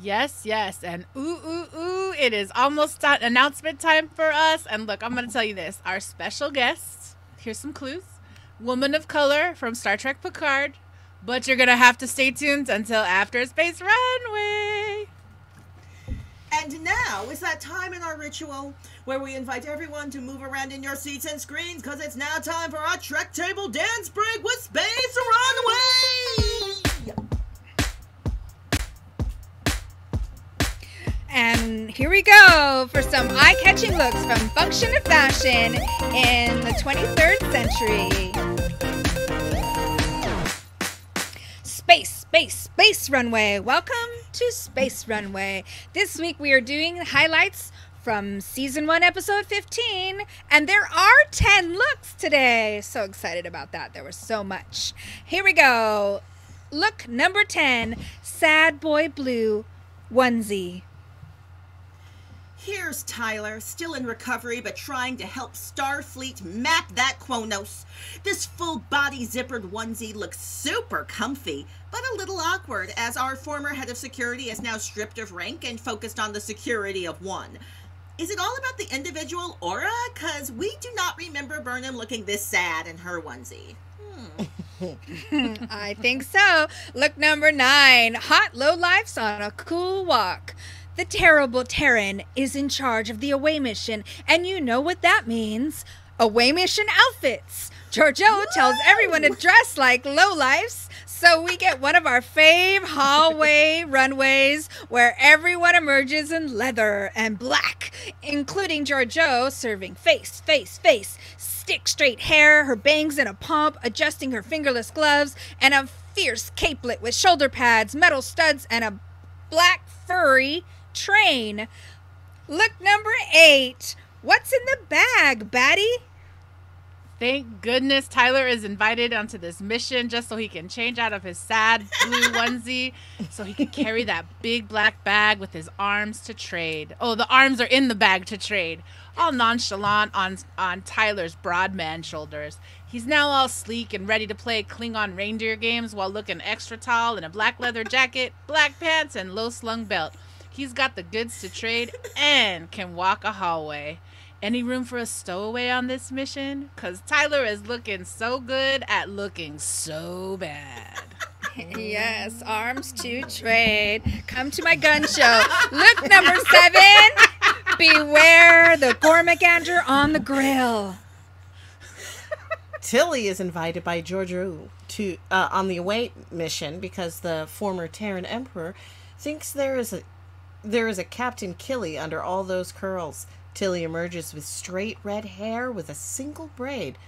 Yes, yes. And ooh, ooh, ooh, it is almost time, announcement time for us. And look, I'm going to tell you this our special guest, here's some clues woman of color from Star Trek Picard. But you're going to have to stay tuned until after Space Runway. And now is that time in our ritual where we invite everyone to move around in your seats and screens because it's now time for our Trek table dance break with Space Runway. And here we go for some eye catching looks from function to fashion in the 23rd century. Space, space, space runway. Welcome to Space Runway. This week we are doing highlights from season 1, episode 15, and there are 10 looks today. So excited about that. There was so much. Here we go. Look number 10 Sad Boy Blue onesie. Here's Tyler, still in recovery but trying to help Starfleet map that Qo'nos. This full body zippered onesie looks super comfy, but a little awkward as our former head of security is now stripped of rank and focused on the security of one. is it all about the individual aura? Because we do not remember Burnham looking this sad in her onesie. Hmm. I think so. Look number nine. Hot low lifes on a cool walk. The terrible Terran is in charge of the away mission, and you know what that means. Away mission outfits. Georgiou tells everyone to dress like lowlifes, so we get one of our fave hallway runways where everyone emerges in leather and black, including Georgiou serving face, face, face, stick straight hair, her bangs in a pump, adjusting her fingerless gloves, and a fierce capelet with shoulder pads, metal studs, and a black furry train. Look number eight. What's in the bag, Batty? Thank goodness Tyler is invited onto this mission just so he can change out of his sad blue onesie so he can carry that big black bag with his arms to trade. Oh, the arms are in the bag to trade. All nonchalant on on Tyler's broad man shoulders. He's now all sleek and ready to play Klingon reindeer games while looking extra tall in a black leather jacket, black pants, and low slung belt. He's got the goods to trade and can walk a hallway. Any room for a stowaway on this mission? Because Tyler is looking so good at looking so bad. yes, arms to trade. Come to my gun show. Look number seven. Beware the Gormagander on the grill. Tilly is invited by Georgiou to uh, on the away mission because the former Terran Emperor thinks there is a there is a Captain Killy under all those curls. Tilly emerges with straight red hair with a single braid,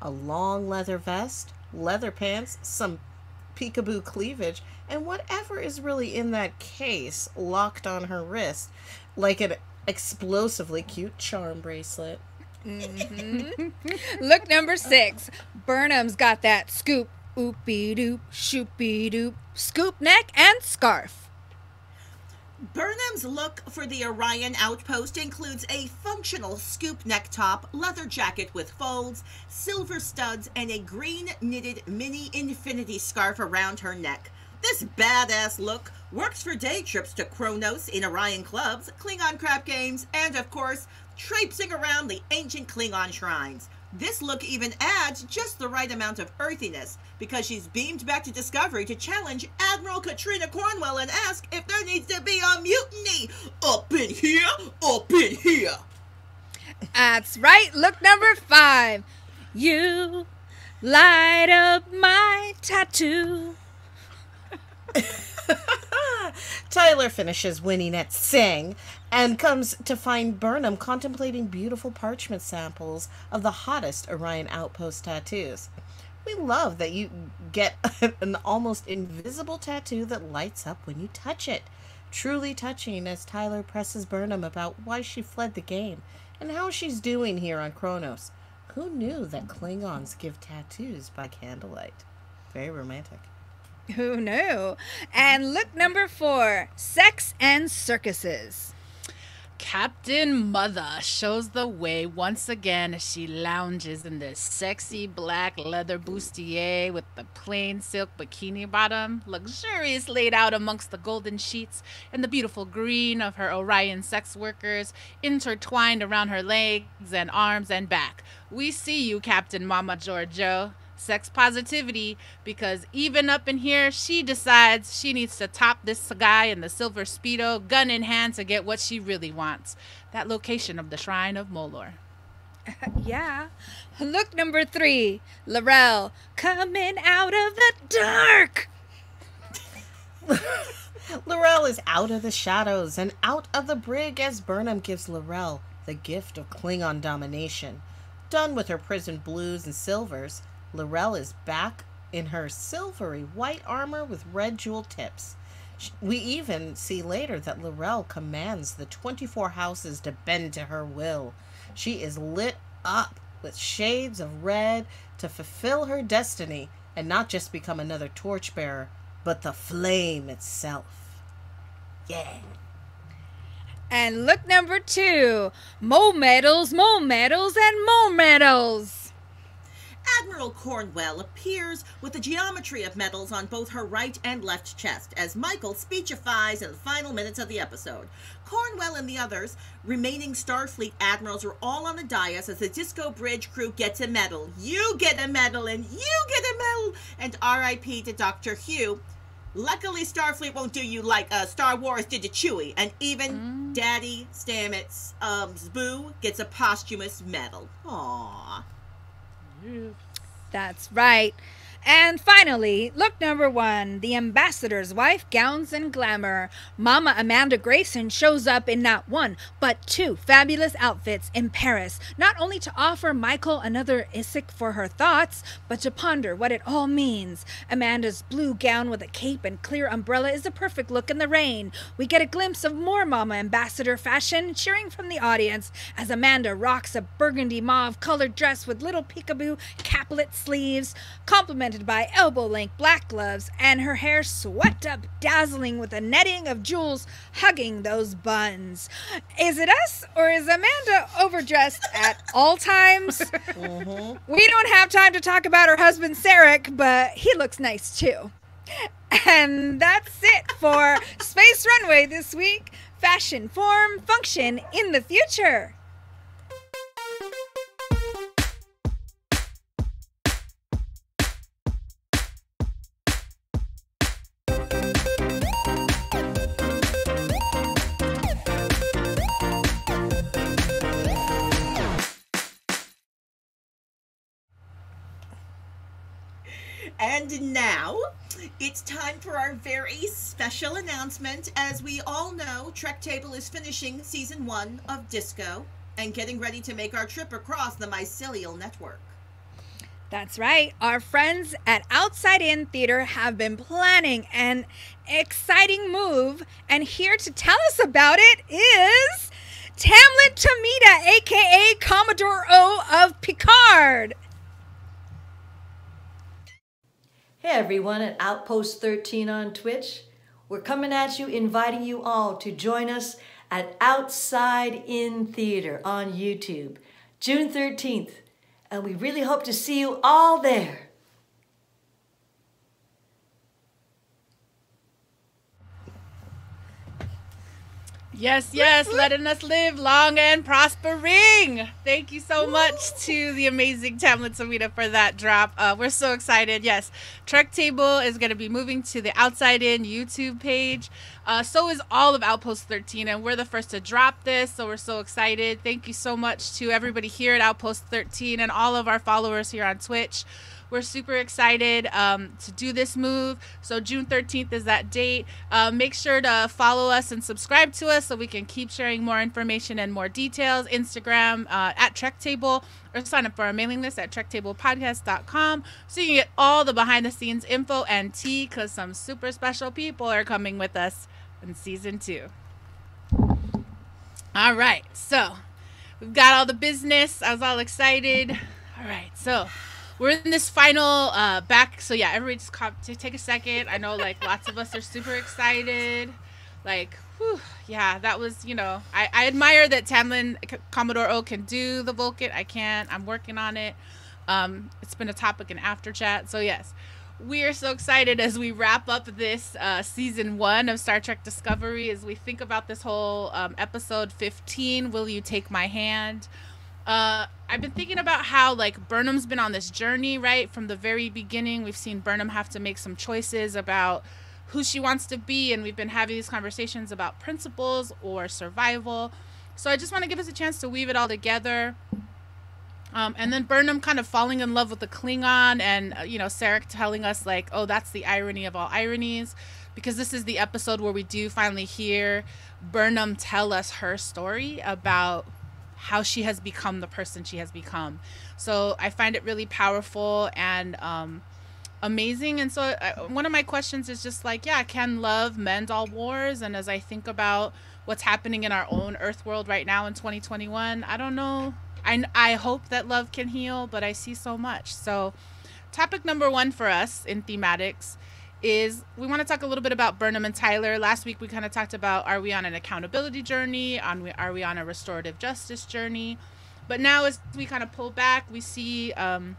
a long leather vest, leather pants, some peekaboo cleavage, and whatever is really in that case locked on her wrist, like an explosively cute charm bracelet. Mm-hmm. Look number six. Burnham's got that scoop, oopie doop, shoopie doop, scoop neck and scarf. Burnham's look for the Orion outpost includes a functional scoop neck top, leather jacket with folds, silver studs, and a green knitted mini infinity scarf around her neck. This badass look works for day trips to Kronos in Orion clubs, Klingon crap games, and of course, traipsing around the ancient Klingon shrines. This look even adds just the right amount of earthiness because she's beamed back to Discovery to challenge Admiral Katrina Cornwell and ask if there needs to be a mutiny up in here, up in here. That's right. Look number five. You light up my tattoo. Tyler finishes winning at Sing and comes to find Burnham contemplating beautiful parchment samples of the hottest Orion outpost tattoos. We love that you get an almost invisible tattoo that lights up when you touch it. Truly touching as Tyler presses Burnham about why she fled the game and how she's doing here on Kronos. Who knew that Klingons give tattoos by candlelight? Very romantic. Who knew? And look number four sex and circuses. Captain Mother shows the way once again as she lounges in this sexy black leather bustier with the plain silk bikini bottom, luxurious laid out amongst the golden sheets and the beautiful green of her Orion sex workers intertwined around her legs and arms and back. We see you, Captain Mama Georgiou sex positivity because even up in here she decides she needs to top this guy in the silver speedo gun in hand to get what she really wants that location of the shrine of molor yeah. Look number three. L'Rell coming out of the dark. L'Rell is out of the shadows and out of the brig as Burnham gives L'Rell the gift of Klingon domination. Done with her prison blues and silvers, L'Rell is back in her silvery white armor with red jewel tips. We even see later that L'Rell commands the 24 houses to bend to her will. She is lit up with shades of red to fulfill her destiny and not just become another torchbearer, but the flame itself. Yeah. And look number two. More medals, more medals, and more medals. Admiral Cornwell appears with the geometry of medals on both her right and left chest as Michael speechifies in the final minutes of the episode. Cornwell and the others, remaining Starfleet admirals, are all on the dais as the Disco Bridge crew gets a medal. You get a medal, and you get a medal, and RIP to Dr. Hugh. Luckily, Starfleet won't do you like uh, Star Wars did to Chewie, and even Daddy Stamets um, Boo gets a posthumous medal. Aww. That's right. And finally, look number one the ambassador's wife, gowns and glamour. Mama Amanda Grayson shows up in not one, but two fabulous outfits in Paris, not only to offer Michael another Isik for her thoughts, but to ponder what it all means. Amanda's blue gown with a cape and clear umbrella is a perfect look in the rain. We get a glimpse of more Mama Ambassador fashion, cheering from the audience as Amanda rocks a burgundy mauve colored dress with little peekaboo caplet sleeves, by elbow length black gloves, and her hair swept up dazzling with a netting of jewels hugging those buns. Is it us, or is Amanda overdressed at all times? Mm-hmm. We don't have time to talk about her husband, Sarek, but he looks nice too. And that's it for Space Runway this week. Fashion, form, function in the future. And now it's time for our very special announcement. As we all know, Trek Table is finishing season one of Disco and getting ready to make our trip across the mycelial network. That's right. Our friends at Outside In Theater have been planning an exciting move, and here to tell us about it is Tamlyn Tomita, aka Commodore O of Picard. Hey everyone at Outpost 13 on Twitch. We're coming at you, inviting you all to join us at Outside In Theater on YouTube, June 13th. And we really hope to see you all there. Yes, yes, letting us live long and prospering. Thank you so much to the amazing Tamlyn Tomita for that drop. Uh, we're so excited. Yes, Trek Table is going to be moving to the Outside In YouTube page. Uh, so is all of Outpost 13, and we're the first to drop this, so we're so excited. Thank you so much to everybody here at Outpost 13 and all of our followers here on Twitch. We're super excited um, to do this move. So June 13th is that date. Uh, make sure to follow us and subscribe to us so we can keep sharing more information and more details. Instagram uh, at Trek Table or sign up for our mailing list at trektablepodcast.com so you can get all the behind the scenes info and tea because some super special people are coming with us in season two. All right, so we've got all the business. I was all excited. All right, so we're in this final uh back so yeah everybody just come to take a second. I know like lots of us are super excited. Like whew, yeah that was you know i, I admire that Tamlyn C- commodore o can do the vulcan. I can't. I'm working on it. Um it's been a topic in after chat. So yes we are so excited as we wrap up this uh, season one of Star Trek Discovery. As we think about this whole um, episode 15 Will You Take My Hand? Uh i've been thinking about how like burnham's been on this journey right? From the very beginning we've seen burnham have to make some choices about who she wants to be and we've been having these conversations about principles or survival. So i just want to give us a chance to weave it all together. Um, and then Burnham kind of falling in love with the Klingon, and uh, you know Sarek telling us like, "Oh, that's the irony of all ironies," because this is the episode where we do finally hear Burnham tell us her story about how she has become the person she has become. So I find it really powerful and um, amazing. And so I, one of my questions is just like, yeah, can love mend all wars? And as I think about what's happening in our own Earth world right now in 2021, I don't know. I, I hope that love can heal, but I see so much. So, topic number one for us in thematics is we want to talk a little bit about Burnham and Tyler. Last week we kind of talked about are we on an accountability journey? On are we on a restorative justice journey? But now as we kind of pull back, we see um,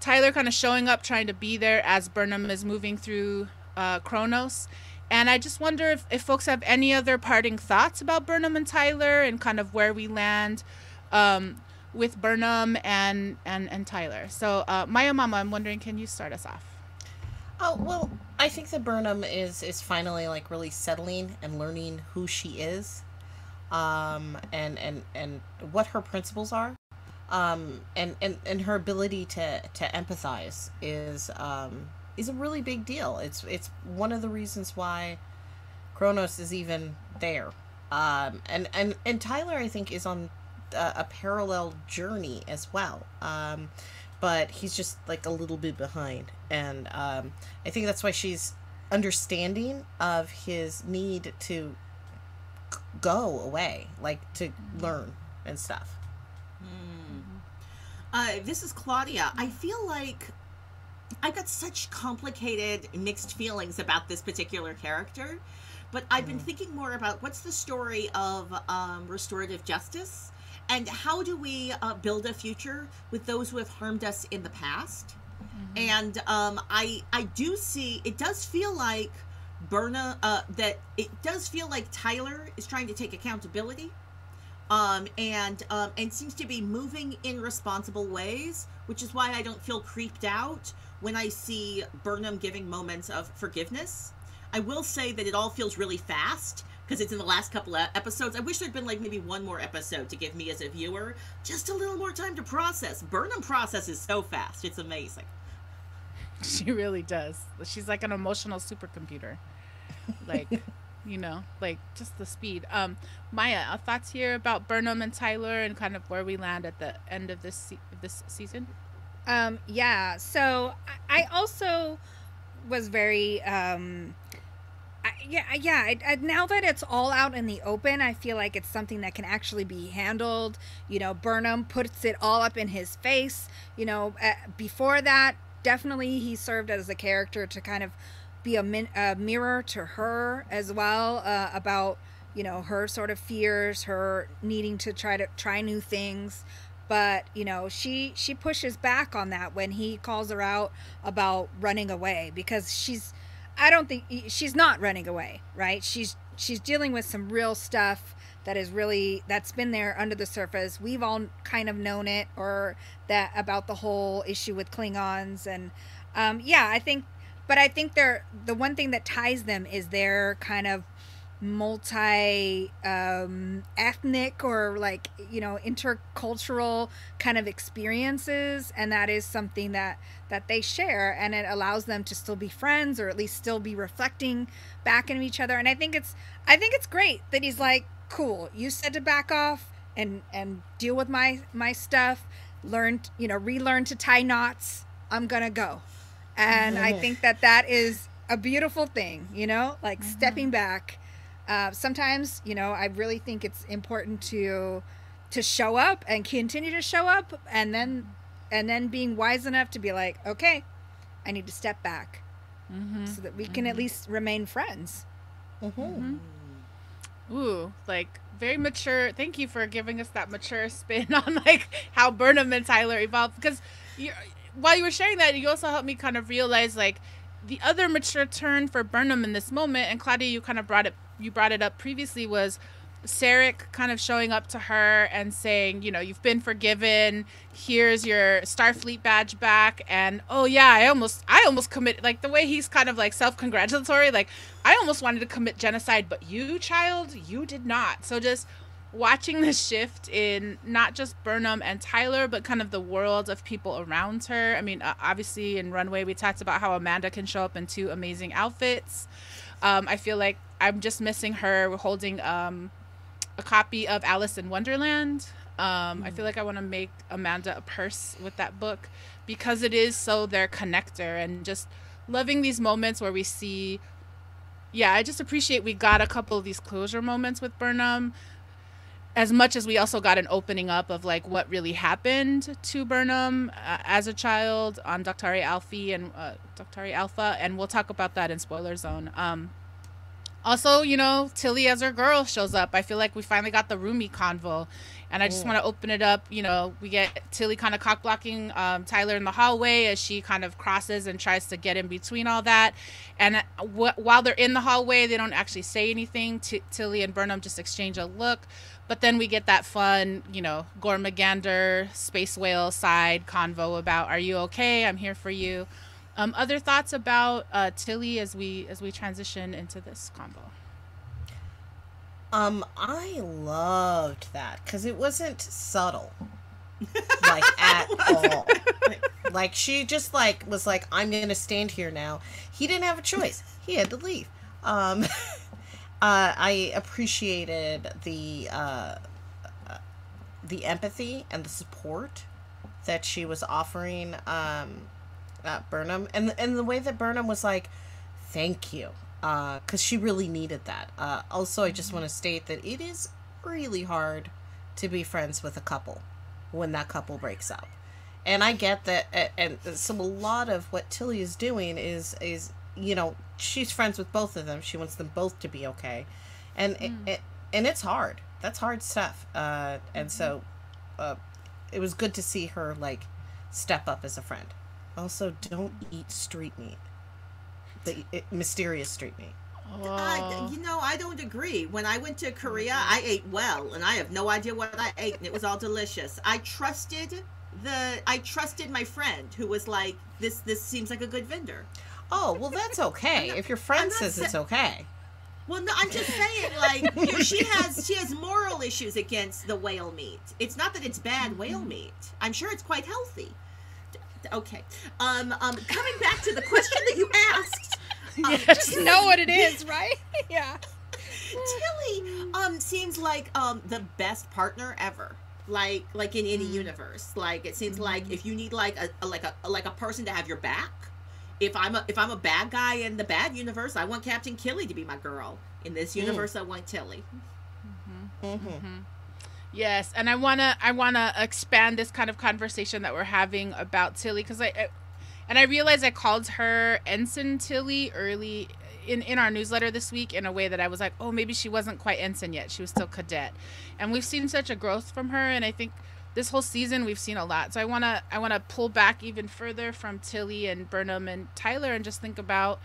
Tyler kind of showing up, trying to be there as Burnham is moving through uh, Kronos. And I just wonder if, if folks have any other parting thoughts about Burnham and Tyler and kind of where we land um, with Burnham and, and, and Tyler. So, uh, Maya Mama, I'm wondering, can you start us off? Oh well, I think that Burnham is is finally like really settling and learning who she is, um, and and and what her principles are, um, and and and her ability to to empathize is um is a really big deal. It's it's one of the reasons why Kronos is even there, um, and and and Tyler I think is on a, a parallel journey as well. Um, but he's just like a little bit behind. And um, i think that's why she's understanding of his need to go away like to learn and stuff. Uh, this is Claudia. I feel like I've got such complicated, mixed feelings about this particular character, but I've been thinking more about what's the story of um, restorative justice and how do we uh, build a future with those who have harmed us in the past. And um, I I do see it does feel like Berna uh, that it does feel like Tyler is trying to take accountability um, and um, and seems to be moving in responsible ways, which is why I don't feel creeped out when I see Burnham giving moments of forgiveness. I will say that it all feels really fast because it's in the last couple of episodes. I wish there'd been like maybe one more episode to give me as a viewer just a little more time to process. Burnham processes so fast; it's amazing. She really does. She's like an emotional supercomputer. Like, you know, like just the speed. Um, Maya, uh, thoughts here about Burnham and Tyler and kind of where we land at the end of this se- this season? Um, yeah. So I I also was very um, I, yeah, yeah. I, I, now that it's all out in the open, I feel like it's something that can actually be handled. You know, Burnham puts it all up in his face. You know, uh, before that, definitely he served as a character to kind of be a, min- a mirror to her as well uh, about you know her sort of fears, her needing to try to try new things but you know she she pushes back on that when he calls her out about running away because she's i don't think she's not running away right? She's she's dealing with some real stuff that is really that's been there under the surface. We've all kind of known it or that about the whole issue with klingons and um yeah i think but i think they're the one thing that ties them is their kind of multi um, ethnic or like you know intercultural kind of experiences and that is something that that they share and it allows them to still be friends or at least still be reflecting back into each other and i think it's i think it's great that he's like cool you said to back off and and deal with my my stuff learn you know relearn to tie knots i'm gonna go. And i think that that is a beautiful thing you know like stepping back uh, sometimes you know i really think it's important to to show up and continue to show up and then and then being wise enough to be like okay i need to step back so that we can at least remain friends mm-hmm. Ooh, like very mature. Thank you for giving us that mature spin on like how Burnham and Tyler evolved. Because you, while you were sharing that, you also helped me kind of realize like the other mature turn for Burnham in this moment. And Claudia, you kind of brought it. You brought it up previously. Was Sarek kind of showing up to her and saying, you know, you've been forgiven. Here's your Starfleet badge back. And oh yeah, I almost, I almost commit. Like the way he's kind of like self-congratulatory. Like I almost wanted to commit genocide, but you, child, you did not. So just watching the shift in not just Burnham and Tyler, but kind of the world of people around her. I mean, obviously in Runway we talked about how Amanda can show up in two amazing outfits. Um, I feel like I'm just missing her holding um, a copy of Alice in Wonderland. Um, I feel like I want to make Amanda a purse with that book because it is so their connector and just loving these moments where we see. Yeah, I just appreciate we got a couple of these closure moments with Burnham as much as we also got an opening up of like what really happened to Burnham uh, as a child on Doctari Alpha and uh, Doctari Alpha, and we'll talk about that in spoiler zone. Um, Also, you know, Tilly as her girl shows up. I feel like we finally got the Rumi convo. And I just want to open it up. You know, we get Tilly kind of cock blocking um, Tyler in the hallway as she kind of crosses and tries to get in between all that. And uh, wh- while they're in the hallway, they don't actually say anything. T- Tilly and Burnham just exchange a look. But then we get that fun, you know, Gormagander space whale side convo about, "Are you okay? I'm here for you." Um, other thoughts about uh, Tilly as we as we transition into this combo? Um, I loved that because it wasn't subtle, like at all. Like she just like was like, "I'm gonna stand here now." He didn't have a choice; he had to leave. Um, uh, I appreciated the uh, uh, the empathy and the support that she was offering um, uh, Burnham, and and the way that Burnham was like, "Thank you," because she really needed that. Uh, also, I just want to state that it is really hard to be friends with a couple when that couple breaks up, and I get that. And so a lot of what Tilly is doing is is you know she's friends with both of them. She wants them both to be okay, and it, it, and it's hard. That's hard stuff. Uh, and so, uh, it was good to see her like step up as a friend. Also, don't eat street meat. The it, mysterious street meat. I, you know, I don't agree. When I went to Korea, I ate well, and I have no idea what I ate, and it was all delicious. I trusted the, I trusted my friend who was like, "This, this seems like a good vendor." Oh well, that's okay. if your friend says sa- it's okay. Well, no, I'm just saying, like, you know, she has she has moral issues against the whale meat. It's not that it's bad whale meat. I'm sure it's quite healthy. Okay. Um. Um. Coming back to the question that you asked. um, Just know what it is, right? yeah. Tilly um seems like um the best partner ever. Like like in Mm. any universe. Like it seems like Mm-hmm. if you need like a, a like a like a person to have your back. If I'm a if I'm a bad guy in the bad universe, I want Captain Killy to be my girl. In this Mm. universe, I want Tilly. Mm-hmm. Yes, and I wanna I wanna expand this kind of conversation that we're having about Tilly because I, I and I realized I called her Ensign Tilly early in in our newsletter this week in a way that I was like, oh, maybe she wasn't quite ensign yet; she was still cadet, and we've seen such a growth from her, and I think this whole season we've seen a lot. So I wanna I wanna pull back even further from Tilly and Burnham and Tyler and just think about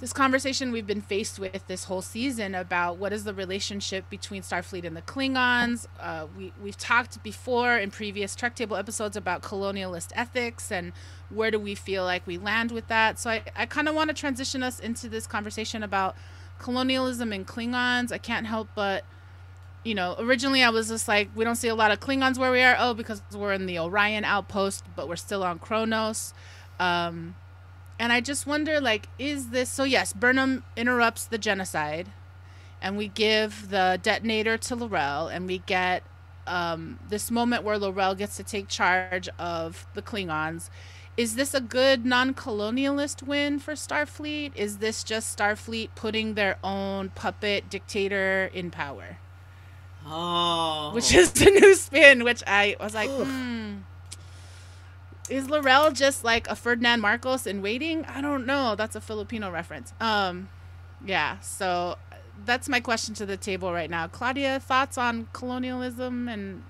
this conversation we've been faced with this whole season about what is the relationship between Starfleet and the Klingons. Uh, we we've talked before in previous Trek Table episodes about colonialist ethics and where do we feel like we land with that. So I, I kind of want to transition us into this conversation about colonialism and Klingons. I can't help but you know, originally I was just like, we don't see a lot of Klingons where we are. Oh, because we're in the Orion outpost, but we're still on Kronos. Um, and I just wonder, like, is this so? Yes, Burnham interrupts the genocide, and we give the detonator to L'Rell, and we get um, this moment where L'Rell gets to take charge of the Klingons. Is this a good non-colonialist win for Starfleet? Is this just Starfleet putting their own puppet dictator in power? Oh. which is the new spin, which I was like, hmm. Is L'Rell just like a Ferdinand Marcos in waiting? I don't know. That's a Filipino reference. Um, yeah. So that's my question to the table right now. Claudia, thoughts on colonialism and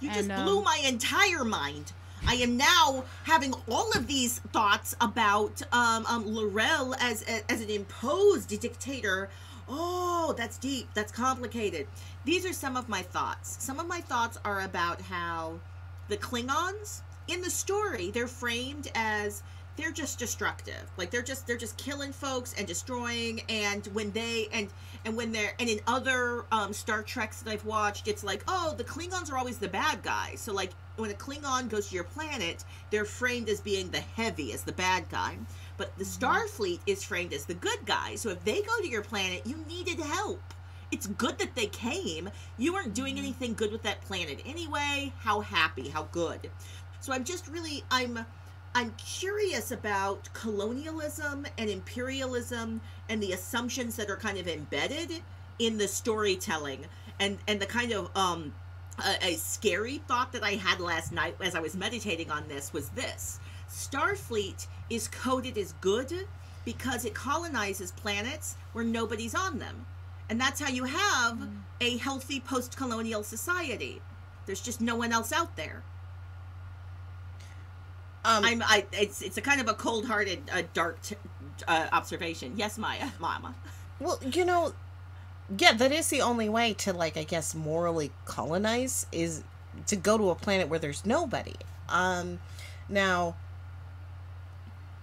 You just And, um, blew my entire mind. I am now having all of these thoughts about um, um, L'Rell as as an imposed dictator. Oh, that's deep. That's complicated. These are some of my thoughts. Some of my thoughts are about how the Klingons in the story they're framed as they're just destructive like they're just they're just killing folks and destroying and when they and and when they're and in other um star treks that i've watched it's like oh the klingons are always the bad guys so like when a klingon goes to your planet they're framed as being the heavy as the bad guy but the starfleet is framed as the good guy so if they go to your planet you needed help. It's good that they came. You weren't doing anything good with that planet anyway. How happy how good. So i'm just really i'm i'm curious about colonialism and imperialism and the assumptions that are kind of embedded in the storytelling and and the kind of um a, a scary thought that i had last night as i was meditating on this was this starfleet is coded as good because it colonizes planets where nobody's on them. And that's how you have a healthy post colonial society. There's just no one else out there. Um, I'm I it's it's a kind of a cold-hearted uh, dark t- uh, observation. Yes, Maya, mama. Well, you know, yeah, that is the only way to like I guess morally colonize is to go to a planet where there's nobody. Um now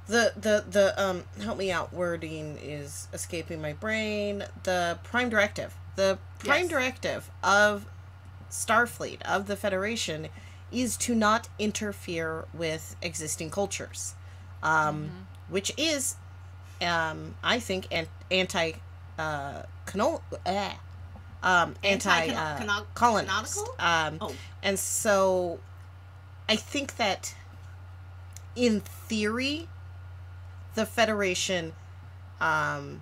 the the the um help me out wording is escaping my brain. The prime directive. The prime Yes. directive of Starfleet of the Federation is to not interfere with existing cultures. Um which is um I think an- anti uh cano- eh, um anti uh, cano- colonist. Um Oh. and so I think that in theory the Federation um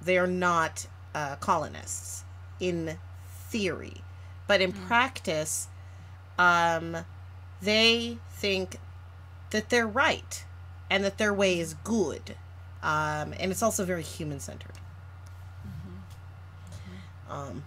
they are not uh, colonists in theory. But in practice um they think that they're right and that their way is good. Um, and it's also very human centered. Um,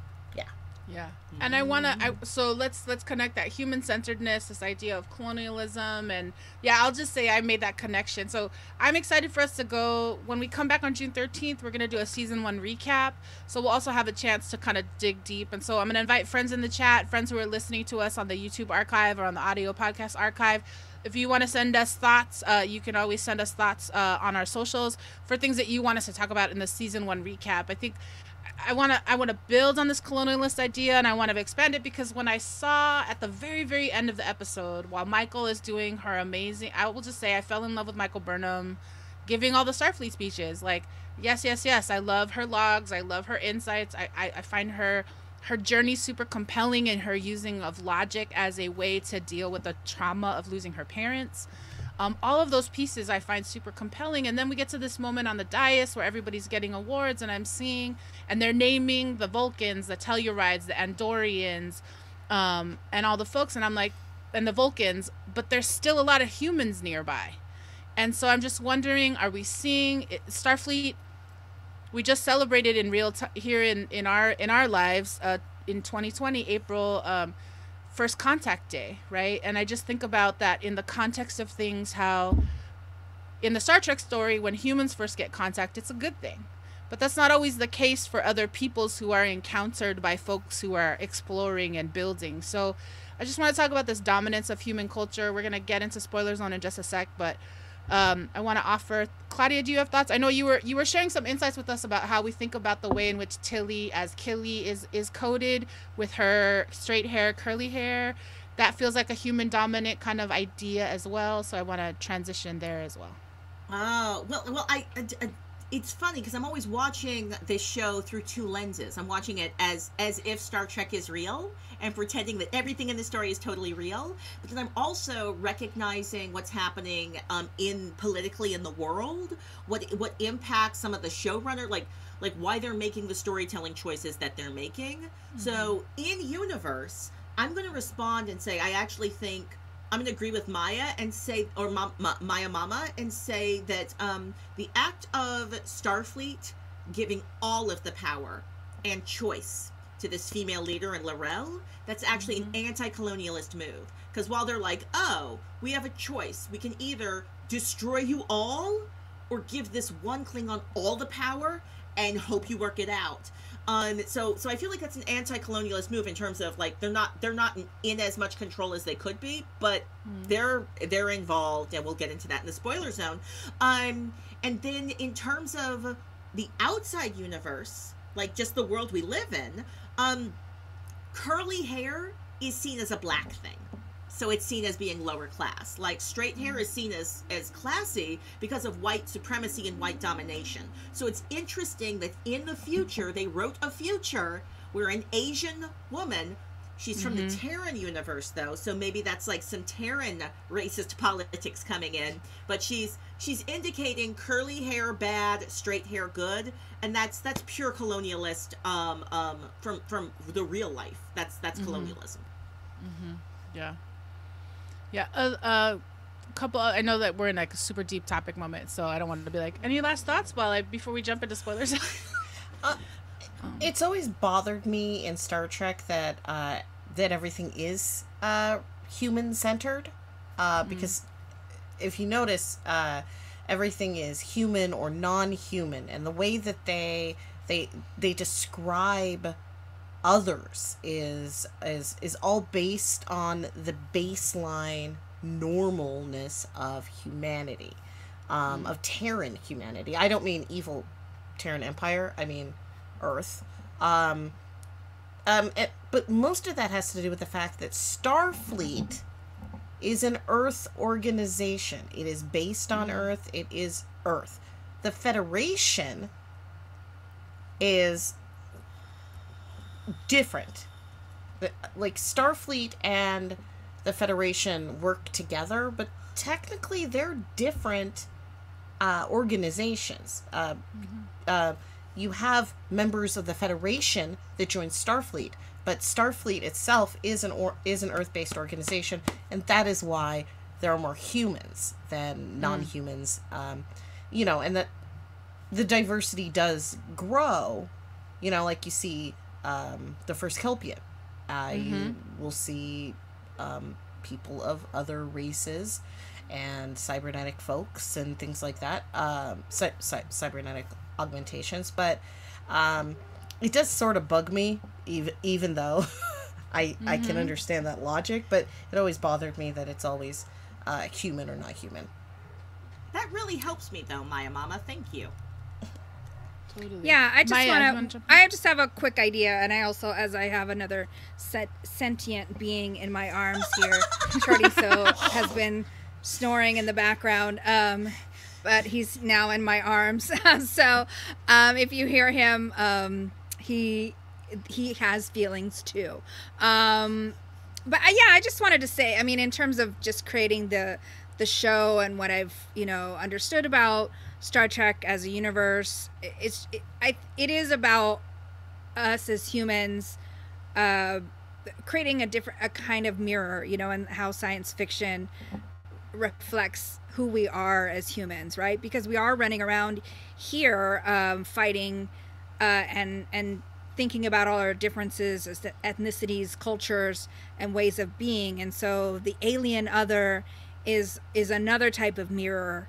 yeah. Yeah. And I want to I so let's let's connect that human centeredness, this idea of colonialism and yeah, I'll just say I made that connection. So, I'm excited for us to go when we come back on June 13th, we're going to do a season 1 recap. So, we'll also have a chance to kind of dig deep. And so, I'm going to invite friends in the chat, friends who are listening to us on the YouTube archive or on the audio podcast archive. If you want to send us thoughts, uh, you can always send us thoughts uh, on our socials for things that you want us to talk about in the season one recap. I think I want to I want to build on this colonialist idea and I want to expand it because when I saw at the very very end of the episode while Michael is doing her amazing I will just say I fell in love with Michael Burnham giving all the Starfleet speeches. Like yes yes yes I love her logs I love her insights I I, I find her her journey super compelling and her using of logic as a way to deal with the trauma of losing her parents um, all of those pieces I find super compelling. And then we get to this moment on the dais where everybody's getting awards, and I'm seeing, and they're naming the Vulcans, the Tellarites, the Andorians, um, and all the folks. And I'm like, and the Vulcans, but there's still a lot of humans nearby. And so I'm just wondering, are we seeing it, Starfleet? We just celebrated in real time here in, in our in our lives uh, in 2020 April um, first contact day, right? And I just think about that in the context of things how in the Star Trek story when humans first get contact, it's a good thing. But that's not always the case for other peoples who are encountered by folks who are exploring and building. So I just want to talk about this dominance of human culture. We're going to get into spoilers on in just a sec, but um, I want to offer Claudia. Do you have thoughts? I know you were you were sharing some insights with us about how we think about the way in which Tilly as Killy is is coded with her straight hair, curly hair. That feels like a human dominant kind of idea as well. So I want to transition there as well. Oh well, well, I, I- I- it's funny because I'm always watching this show through two lenses. I'm watching it as as if Star Trek is real and pretending that everything in the story is totally real. But then I'm also recognizing what's happening um, in politically in the world, what what impacts some of the showrunner, like like why they're making the storytelling choices that they're making. So in universe, I'm going to respond and say I actually think I'm going to agree with Maya and say, or Ma- Ma- Maya Mama, and say that um, the act of Starfleet giving all of the power and choice to this female leader in L'Rell, that's actually an anti colonialist move. Because while they're like, oh, we have a choice, we can either destroy you all or give this one Klingon all the power and hope you work it out. Um, so so I feel like that's an anti-colonialist move in terms of like they're not they're not in, in as much control as they could be, but they're they're involved, and we'll get into that in the spoiler zone. Um, and then in terms of the outside universe, like just the world we live in, um, curly hair is seen as a black thing so it's seen as being lower class. Like straight hair is seen as as classy because of white supremacy and white domination. So it's interesting that in the future they wrote a future where an asian woman she's from the terran universe though so maybe that's like some terran racist politics coming in. But she's she's indicating curly hair bad straight hair good and that's that's pure colonialist um um from from the real life. That's that's colonialism. Yeah. Yeah. Uh, uh, couple. I know that we're in like a super deep topic moment, so I don't want to be like any last thoughts while I before we jump into spoilers. It's always bothered me in Star Trek that uh, that everything is uh, human centered, uh, because if you notice, uh, everything is human or non-human, and the way that they they they describe others is is is all based on the baseline normalness of humanity, um, of Terran humanity. I don't mean evil Terran Empire. I mean Earth. Um, um, it, but most of that has to do with the fact that Starfleet is an Earth organization. It is based on Earth. It is Earth. The Federation is different. The- Like Starfleet and the Federation work together, but technically they're different uh, organizations. Uh, uh, you have members of the Federation that join Starfleet, but Starfleet itself is an or- is an Earth-based organization, and that is why there are more humans than non-humans. Um, you know, and that the diversity does grow. You know, like you see um, the first Kelpian. Uh, You will see um, people of other races and cybernetic folks and things like that. Um, cy- cy- cybernetic augmentations, but um, it does sort of bug me, even even though I I can understand that logic, but it always bothered me that it's always uh, human or not human. That really helps me, though, Maya Mama. Thank you. Totally. Yeah, I just Maya, wanna to. I just have a quick idea, and I also, as I have another set, sentient being in my arms here, Chorizo has been snoring in the background. Um, but he's now in my arms. so, um, if you hear him, um, he he has feelings too. Um, but I, yeah, I just wanted to say, I mean, in terms of just creating the the show and what I've you know understood about Star Trek as a universe. It's it, I, it is about us as humans, uh, creating a different a kind of mirror, you know, and how science fiction reflects who we are as humans, right? Because we are running around here um, fighting uh, and and thinking about all our differences as ethnicities, cultures, and ways of being. And so the alien other is is another type of mirror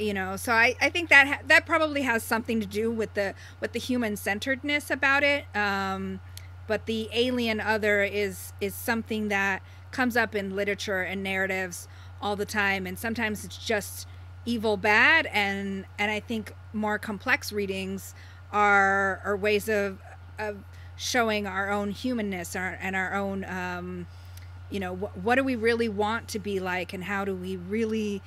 you know so i i think that ha- that probably has something to do with the with the human centeredness about it um but the alien other is is something that comes up in literature and narratives all the time and sometimes it's just evil bad and and i think more complex readings are are ways of of showing our own humanness and our own um you know wh- what do we really want to be like and how do we really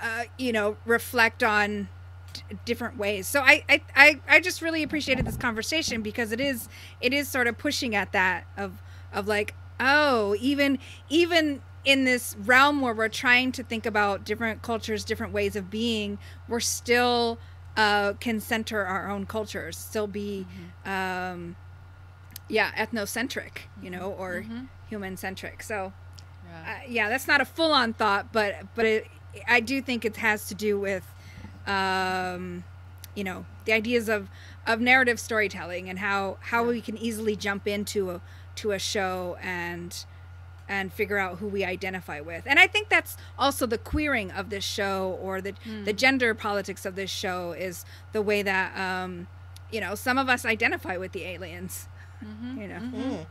uh, you know reflect on d- different ways. So I, I i i just really appreciated this conversation because it is it is sort of pushing at that of of like oh even even in this realm where we're trying to think about different cultures different ways of being we're still uh can center our own cultures still be um yeah ethnocentric you know or human centric so Yeah. uh, yeah that's not a full-on thought but but it, i do think it has to do with um you know the ideas of of narrative storytelling and how how we can easily jump into a to a show and and figure out who we identify with. And i think that's also the queering of this show or the the gender politics of this show is the way that um you know some of us identify with the aliens you know Mm.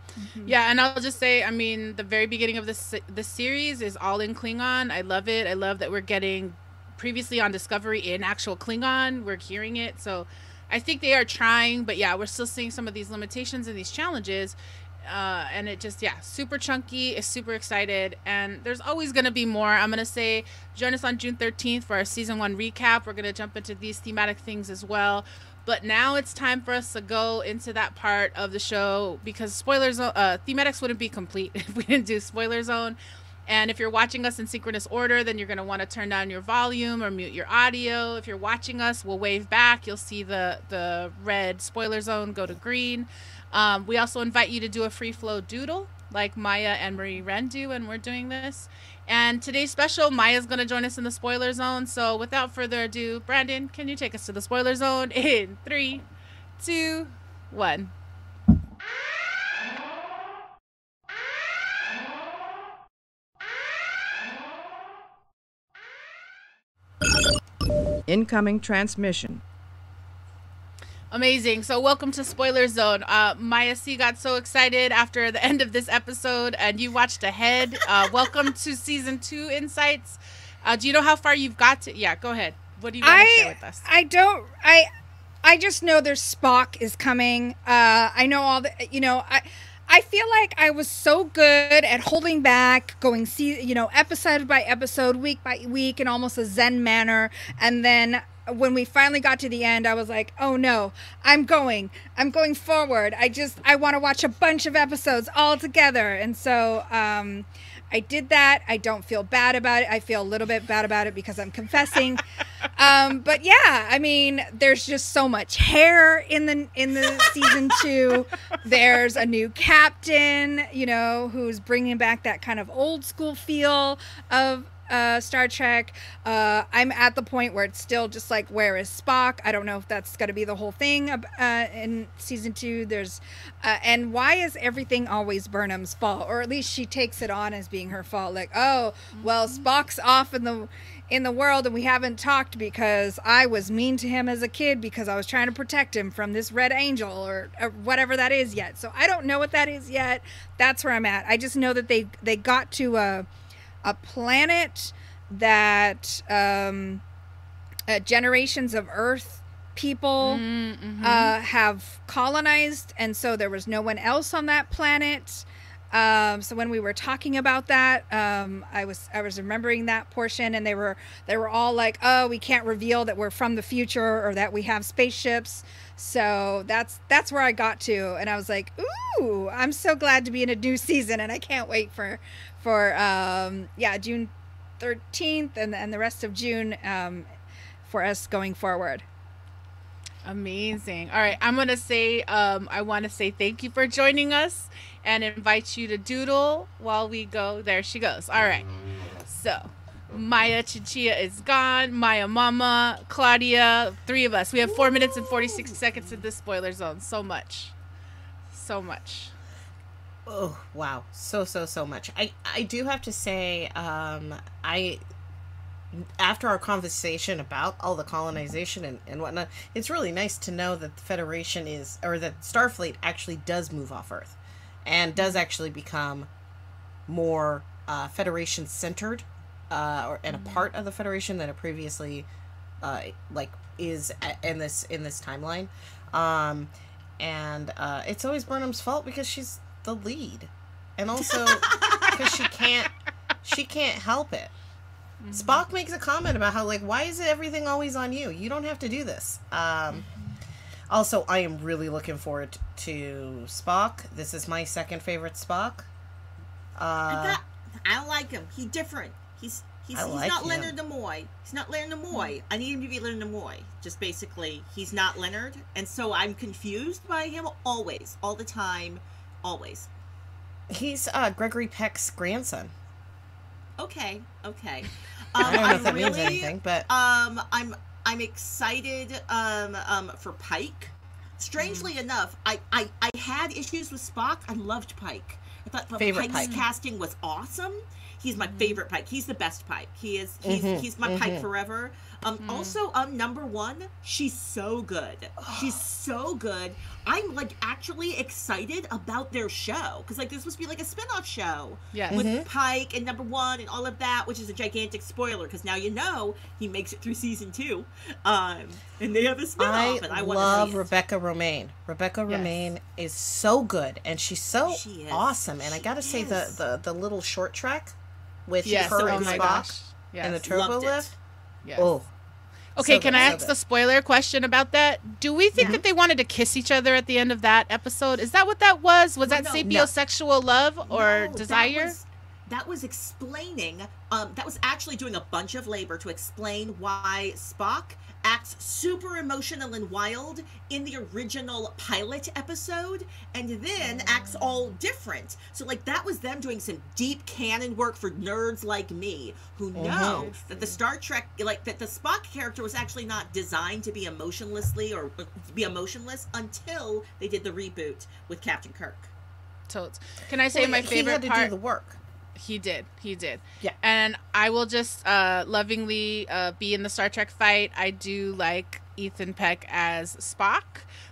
Yeah, and I'll just say, I mean, the very beginning of this the series is all in Klingon. I love it. I love that we're getting previously on Discovery in actual Klingon. We're hearing it, so I think they are trying. But yeah, we're still seeing some of these limitations and these challenges. Uh, and it just yeah, super chunky. Is super excited, and there's always gonna be more. I'm gonna say join us on June 13th for our season one recap. We're gonna jump into these thematic things as well. But now it's time for us to go into that part of the show because spoilers, uh, thematics wouldn't be complete if we didn't do spoiler zone. And if you're watching us in synchronous order, then you're going to want to turn down your volume or mute your audio. If you're watching us, we'll wave back. You'll see the the red spoiler zone go to green. Um, we also invite you to do a free flow doodle like Maya and Marie Ren do when we're doing this. And today's special, Maya's going to join us in the spoiler zone. So without further ado, Brandon, can you take us to the spoiler zone in three, two, one? Incoming transmission. Amazing. So, welcome to Spoiler Zone. Uh, Maya C got so excited after the end of this episode, and you watched ahead. Uh, welcome to season two insights. Uh, do you know how far you've got to? Yeah, go ahead. What do you want to share I with us? I don't I I just know there's Spock is coming. Uh I know all the you know I I feel like I was so good at holding back, going see you know episode by episode, week by week, in almost a zen manner, and then when we finally got to the end, I was like, "Oh no, I'm going, I'm going forward. I just I want to watch a bunch of episodes all together," and so um, I did that. I don't feel bad about it. I feel a little bit bad about it because I'm confessing. um, but yeah, I mean, there's just so much hair in the in the season two. There's a new captain, you know, who's bringing back that kind of old school feel of uh, Star Trek. Uh, I'm at the point where it's still just like, where is Spock? I don't know if that's going to be the whole thing uh, in season two. There's, uh, and why is everything always Burnham's fault, or at least she takes it on as being her fault? Like, oh, well, Spock's off in the in the world and we haven't talked because I was mean to him as a kid because I was trying to protect him from this red angel or, or whatever that is yet. So I don't know what that is yet. That's where I'm at. I just know that they they got to a a planet that um, uh, generations of Earth people Mm-hmm. uh, have colonized, and so there was no one else on that planet. Um, so when we were talking about that, um, I was I was remembering that portion, and they were they were all like, "Oh, we can't reveal that we're from the future or that we have spaceships." So that's that's where I got to, and I was like, "Ooh, I'm so glad to be in a new season, and I can't wait for for um, yeah June 13th and and the rest of June um, for us going forward." Amazing. All right, I'm gonna say um, I want to say thank you for joining us and invite you to doodle while we go. There she goes. All right. So Maya Chichia is gone. Maya Mama, Claudia, three of us. We have four minutes and 46 seconds in this spoiler zone. So much, so much. Oh wow, so so so much. I I do have to say, um, I after our conversation about all the colonization and, and whatnot, it's really nice to know that the Federation is or that Starfleet actually does move off Earth, and does actually become more uh, Federation centered, uh, or and a part of the Federation than it previously, uh, like is in this in this timeline. Um, and uh, it's always Burnham's fault because she's the lead, and also because she can't she can't help it. Spock makes a comment about how like why is it everything always on you? You don't have to do this. Um, also, I am really looking forward to Spock. This is my second favorite Spock. I, Uh, I don't like him. He's different. He's he's, I he's like not him. Leonard Nimoy. He's not Leonard Nimoy. I need him to be Leonard Nimoy. Just basically, he's not Leonard, and so I'm confused by him always, all the time, always. he's uh, Gregory Peck's grandson. Okay, okay. I don't know if I'm that means anything, but Um, I'm I'm excited um, um, for Pike. Strangely Mm-hmm. enough, I, I I had issues with Spock. I loved Pike. I thought but Pike's Pike. casting was awesome. He's my favorite Pike. He's the best Pike. He is. He's Mhm, he's my Pike mhm. forever. Um, also, um, number one, she's so good. She's so good. I'm like actually excited about their show because like this must be like a spin-off show Yes. with Mhm. Pike and number one and all of that, which is a gigantic spoiler because now you know he makes it through season two, um, and they have a I spin-off, and I love. Rebecca Romijn. Rebecca Yes. Romijn is so good, and she's so She awesome. And I gotta say, the, the the little short track with Yes. her Oh and my Spock gosh. Yes. and the turbo Loved lift. yes. Oh, Okay, So can I ask good. the spoiler question about that? Do we think Yeah. that they wanted to kiss each other at the end of that episode? Is that what that was? Was that No. sapiosexual love or No, desire? That was, that was explaining. Um, that was actually doing a bunch of labor to explain why Spock acts super emotional and wild in the original pilot episode and then acts all different. So like that was them doing some deep canon work for nerds like me who know that the Star Trek like that the Spock character was actually not designed to be emotionlessly or uh, to be emotionless until they did the reboot with Captain Kirk. Totes. Can I say Well, my he favorite had to part? do the work. He did. He did. Yeah. And I will just uh, lovingly uh, be in the Star Trek fight. I do like Ethan Peck as Spock.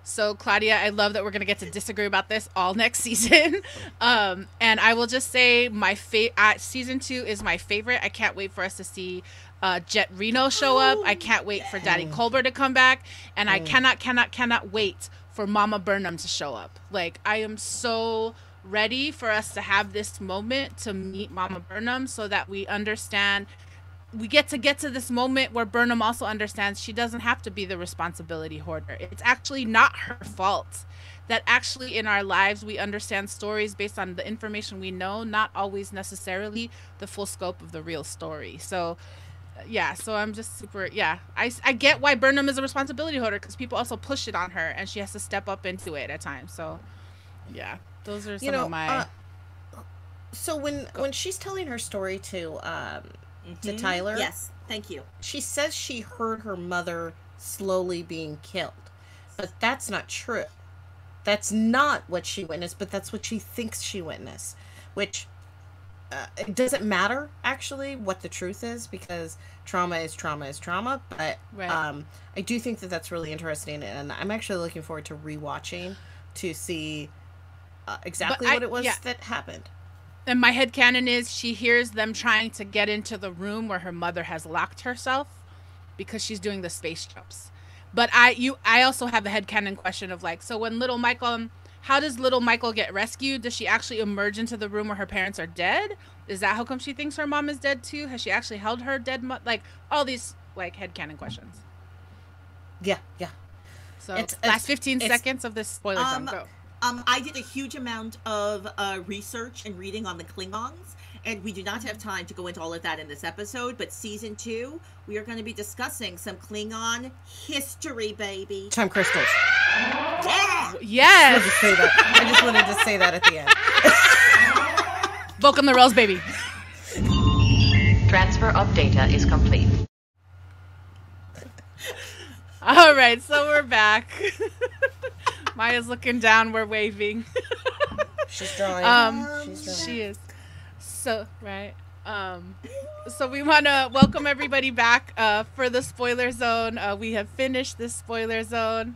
So Claudia, I love that we're gonna get to disagree about this all next season. um, and I will just say my fa- uh, season two is my favorite. I can't wait for us to see uh, Jet Reno show up. I can't wait for Daddy Culber to come back, and I cannot, cannot, cannot wait for Mama Burnham to show up. Like I am so ready for us to have this moment to meet Mama Burnham so that we understand we get to get to this moment where Burnham also understands she doesn't have to be the responsibility hoarder. It's actually not her fault. That actually in our lives we understand stories based on the information we know, not always necessarily the full scope of the real story. So uh, yeah, so I'm just super yeah. I, I get why Burnham is a responsibility hoarder because people also push it on her and she has to step up into it at times. So yeah, those are some You know, of my uh, so when when she's telling her story to um to Tyler, Yes, thank you. she says she heard her mother slowly being killed, but that's not true. That's not what she witnessed, but that's what she thinks she witnessed. Which uh, it doesn't matter actually what the truth is because trauma is trauma is trauma. But Right. um, I do think that that's really interesting, and I'm actually looking forward to rewatching to see uh, exactly I- what it was yeah. that happened. And my head canon is she hears them trying to get into the room where her mother has locked herself because she's doing the space jumps. But I you I also have a head canon question of like, so when little Michael how does little Michael get rescued? Does she actually emerge into the room where her parents are dead? Is that how come she thinks her mom is dead too? Has she actually held her dead mo- like all these like head canon questions. Yeah, yeah. So It's- last it's- 15 it's- seconds of this spoiler Um, zone go. Um, I did a huge amount of uh, research and reading on the Klingons, and we do not have time to go into all of that in this episode. But season two, we are going to be discussing some Klingon history, baby. Time crystals. Yeah! Yes. Just. I just wanted to say that at the end. Vulcan the Rose baby. Transfer of data is complete. All right, so we're back. Maya's looking down. We're waving. She's drawing. Um, She's drawing. she is. So right. Um, so we want to welcome everybody back uh, for the spoiler zone. Uh, we have finished this spoiler zone,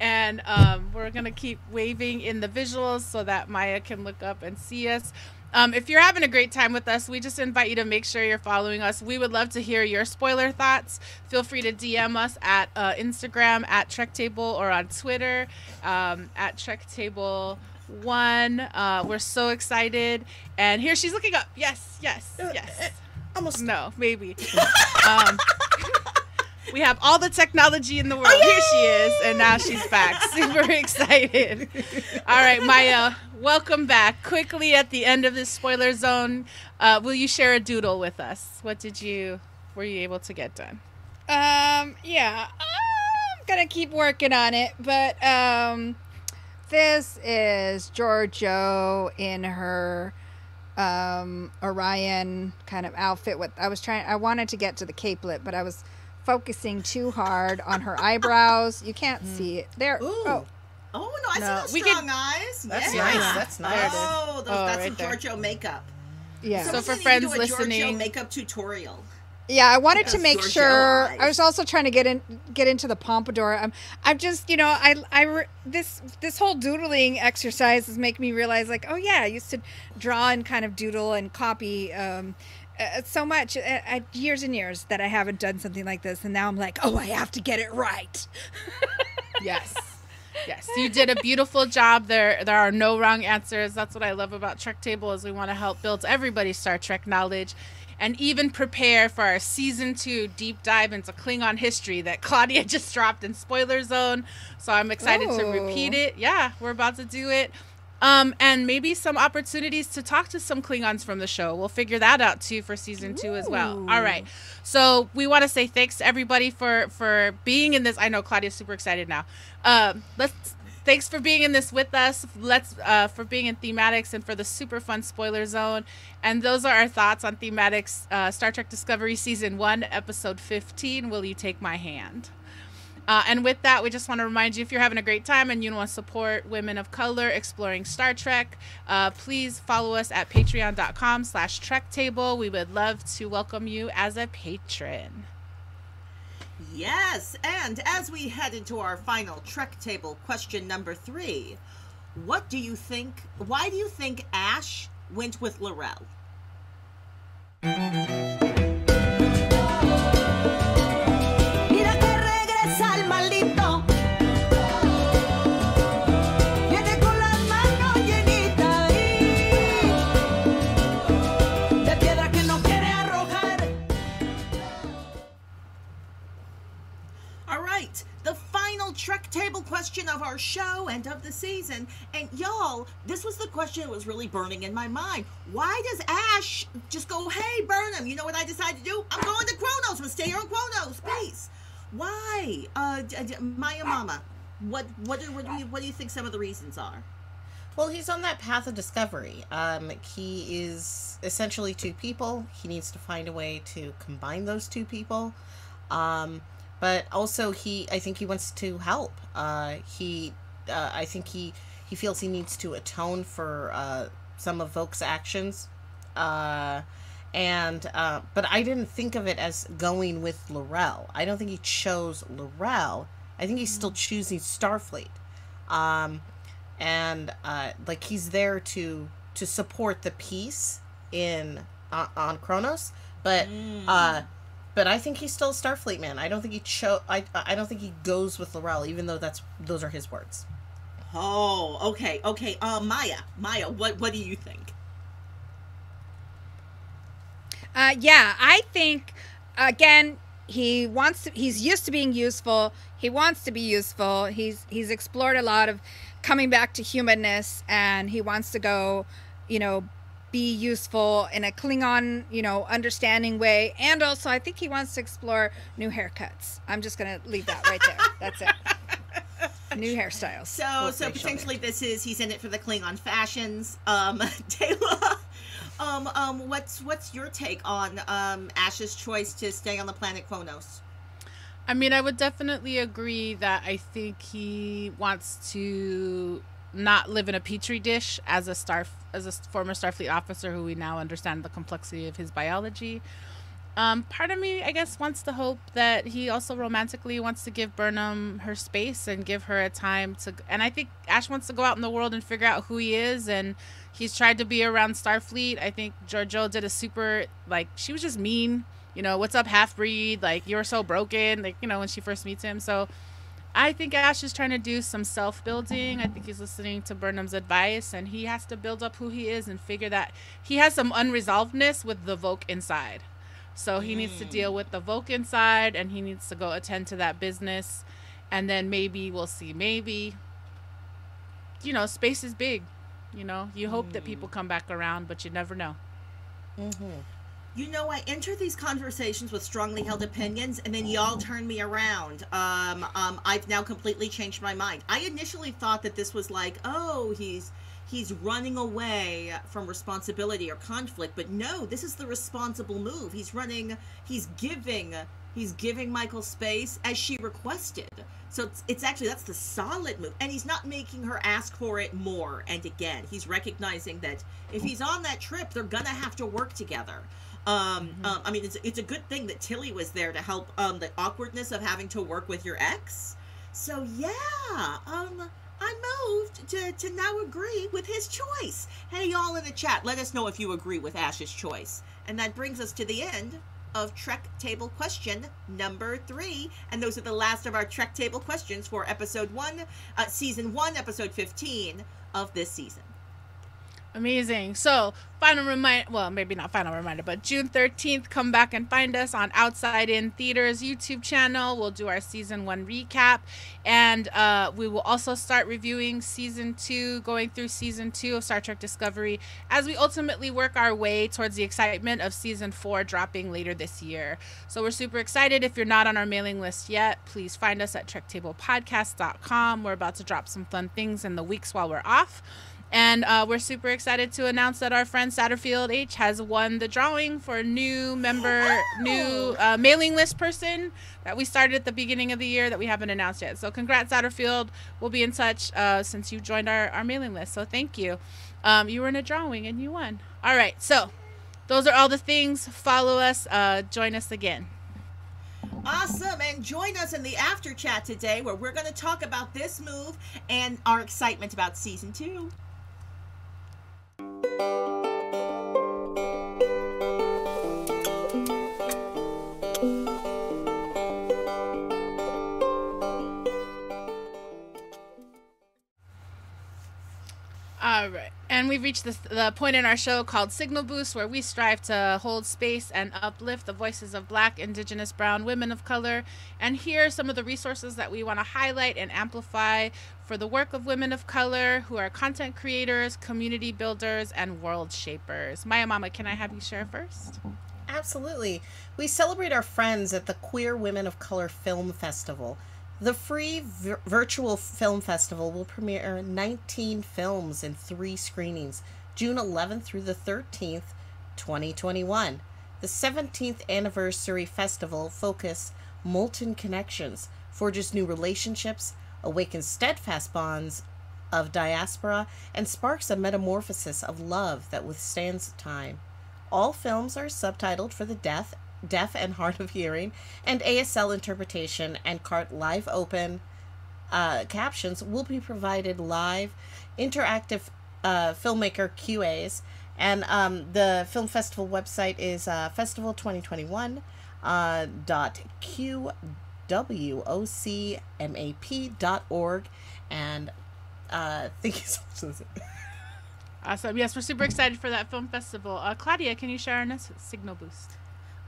and um, we're gonna keep waving in the visuals so that Maya can look up and see us. Um, if you're having a great time with us, we just invite you to make sure you're following us. We would love to hear your spoiler thoughts. Feel free to DM us at uh, Instagram at Trek Table or on Twitter um, at Trek Table One. Uh, we're so excited, and here she's looking up. Yes, yes, yes. Almost. No, maybe. um, we have all the technology in the world. Here she is, and now she's back. Super excited. All right, Maya, welcome back. Quickly at the end of this spoiler zone, uh, will you share a doodle with us? What did you were you able to get done? Um, yeah, I'm gonna keep working on it, but um, this is Georgiou in her um Orion kind of outfit. With I was trying, I wanted to get to the capelet, but I was focusing too hard on her eyebrows. You can't see it there. Ooh. Oh, Oh no, I No, see we those could- strong eyes. That's yeah. nice. That's nice. There it is. Oh, those, Oh, that's right some there. Georgiou makeup. yeah. So Someone for friends do a Georgiou listening- makeup tutorial. Yeah, I wanted to make Georgiou sure. eyes. I was also trying to get in, get into the pompadour. I'm, I'm just, you know, I, I, this, this whole doodling exercise is making me realize, like, oh yeah, I used to draw and kind of doodle and copy, um, uh, so much, uh, uh, years and years that I haven't done something like this, and now I'm like, oh, I have to get it right. Yes. Yes, you did a beautiful job. There, there are no wrong answers. That's what I love about Trek Table is we want to help build everybody's Star Trek knowledge, and even prepare for our season two deep dive into Klingon history that Claudia just dropped in Spoiler Zone. So I'm excited to repeat it. Yeah, we're about to do it. Um, and maybe some opportunities to talk to some Klingons from the show. We'll figure that out too for season two as well. All right. So we want to say thanks to everybody for for being in this. I know Claudia's super excited now. Um, let's thanks for being in this with us. Let's uh, for being in thematics and for the super fun spoiler zone. And those are our thoughts on thematics. Uh, Star Trek Discovery season one, episode fifteen. Will you take my hand? Uh, and with that, we just want to remind you if you're having a great time and you want to support women of color exploring Star Trek, uh, please follow us at patreon.com slash trek table. We would love to welcome you as a patron. Yes, and as we head into our final Trek table question number three, what do you think? Why do you think Ash went with L'Rell? Trek table question of our show and of the season. And y'all, this was the question that was really burning in my mind. Why does Ash just go, hey, Burnham, you know what I decided to do? I'm going to Qo'nos. I'm stay here on Qo'nos. Peace. Why? Uh, Maya Mama, what, what, what, do you, what do you think some of the reasons are? Well, he's on that path of discovery. Um, he is essentially two people. He needs to find a way to combine those two people. Um, but also, he I think he wants to help. Uh, he uh, I think he he feels he needs to atone for uh, some of Voq's actions. Uh, and uh, but I didn't think of it as going with L'Rell. I don't think he chose L'Rell. I think he's still choosing Starfleet. Um, and uh, like he's there to to support the peace in uh, on Qo'nos, but uh, but I think he's still a Starfleet man. I don't think he cho- I I don't think he goes with L'Rell, even though that's those are his words. Oh, okay, okay. Uh, Maya, Maya, what, what do you think? Uh, yeah, I think again he wants to. He's used to being useful. He wants to be useful. He's he's explored a lot of coming back to humanness, and he wants to go, you know, be useful in a Klingon, you know, understanding way. And also, I think he wants to explore new haircuts. I'm just gonna leave that right there. That's it. New hairstyles. So, Well, so facial potentially this is he's in it for the Klingon fashions. Um, Taylor, um, um, what's what's your take on um Ash's choice to stay on the planet Qo'nos? I mean, I would definitely agree that I think he wants to not live in a petri dish as a star as a former Starfleet officer who we now understand the complexity of his biology. Um, part of me, I guess, wants to hope that he also romantically wants to give Burnham her space and give her a time to. And I think Ash wants to go out in the world and figure out who he is. And he's tried to be around Starfleet. I think Georgiou did a super like she was just mean. You know, what's up, half breed? Like you're so broken. Like you know when she first meets him. So I think Ash is trying to do some self building. I think he's listening to Burnham's advice and he has to build up who he is and figure that he has some unresolvedness with the Voq inside. So he needs to deal with the Voq inside and he needs to go attend to that business. And then maybe we'll see. Maybe, you know, space is big. You know, you hope that people mm. come back around, but you never know. Mm-hmm. You know, I enter these conversations with strongly held opinions, and then y'all turn me around. Um, um, I've now completely changed my mind. I initially thought that this was like, oh, he's he's running away from responsibility or conflict, but no, this is the responsible move. He's running. He's giving. He's giving Michael space as she requested. So it's, it's actually that's the solid move, and he's not making her ask for it more and again. He's recognizing that if he's on that trip, they're gonna have to work together. Um, um, I mean, it's, it's a good thing that Tilly was there to help um, the awkwardness of having to work with your ex. So yeah, um, I moved to, to now agree with his choice. Hey, y'all in the chat, let us know if you agree with Ash's choice. And that brings us to the end of Trek Table question number three. And those are the last of our Trek Table questions for episode one, uh, season one, episode 15 of this season. Amazing. So, final reminder well, maybe not final reminder, but June 13th, come back and find us on Outside In Theaters YouTube channel. We'll do our season one recap. And uh, we will also start reviewing season two, going through season two of Star Trek Discovery as we ultimately work our way towards the excitement of season four dropping later this year. So, we're super excited. If you're not on our mailing list yet, please find us at trektablepodcast.com. We're about to drop some fun things in the weeks while we're off. And uh, we're super excited to announce that our friend Satterfield H has won the drawing for a new member, new uh, mailing list person that we started at the beginning of the year that we haven't announced yet. So congrats, Satterfield. We'll be in touch uh, since you joined our, our mailing list. So thank you. Um, you were in a drawing and you won. All right. So those are all the things. Follow us. Uh, join us again. Awesome. And join us in the after chat today where we're going to talk about this move and our excitement about season two. All we've reached this, the point in our show called Signal Boost, where we strive to hold space and uplift the voices of Black, Indigenous, Brown, women of color. And here are some of the resources that we want to highlight and amplify for the work of women of color who are content creators, community builders, and world shapers. Maya Mama, can I have you share first? Absolutely. We celebrate our friends at the Queer Women of Color Film Festival. The free vir- virtual film festival will premiere 19 films in three screenings, June 11th through the 13th, 2021. The 17th anniversary festival focus Molten Connections, forges new relationships, awakens steadfast bonds of diaspora, and sparks a metamorphosis of love that withstands time. All films are subtitled for the deaf, deaf and hard of hearing, and ASL interpretation and CART live open uh, captions will be provided live, interactive uh, filmmaker QAs, and um, the film festival website is uh, festival 2021 uh, dot qwocmap dot org and uh, thank you so much. Awesome. Yes, we're super excited for that film festival. Uh, Claudia, can you share our signal boost?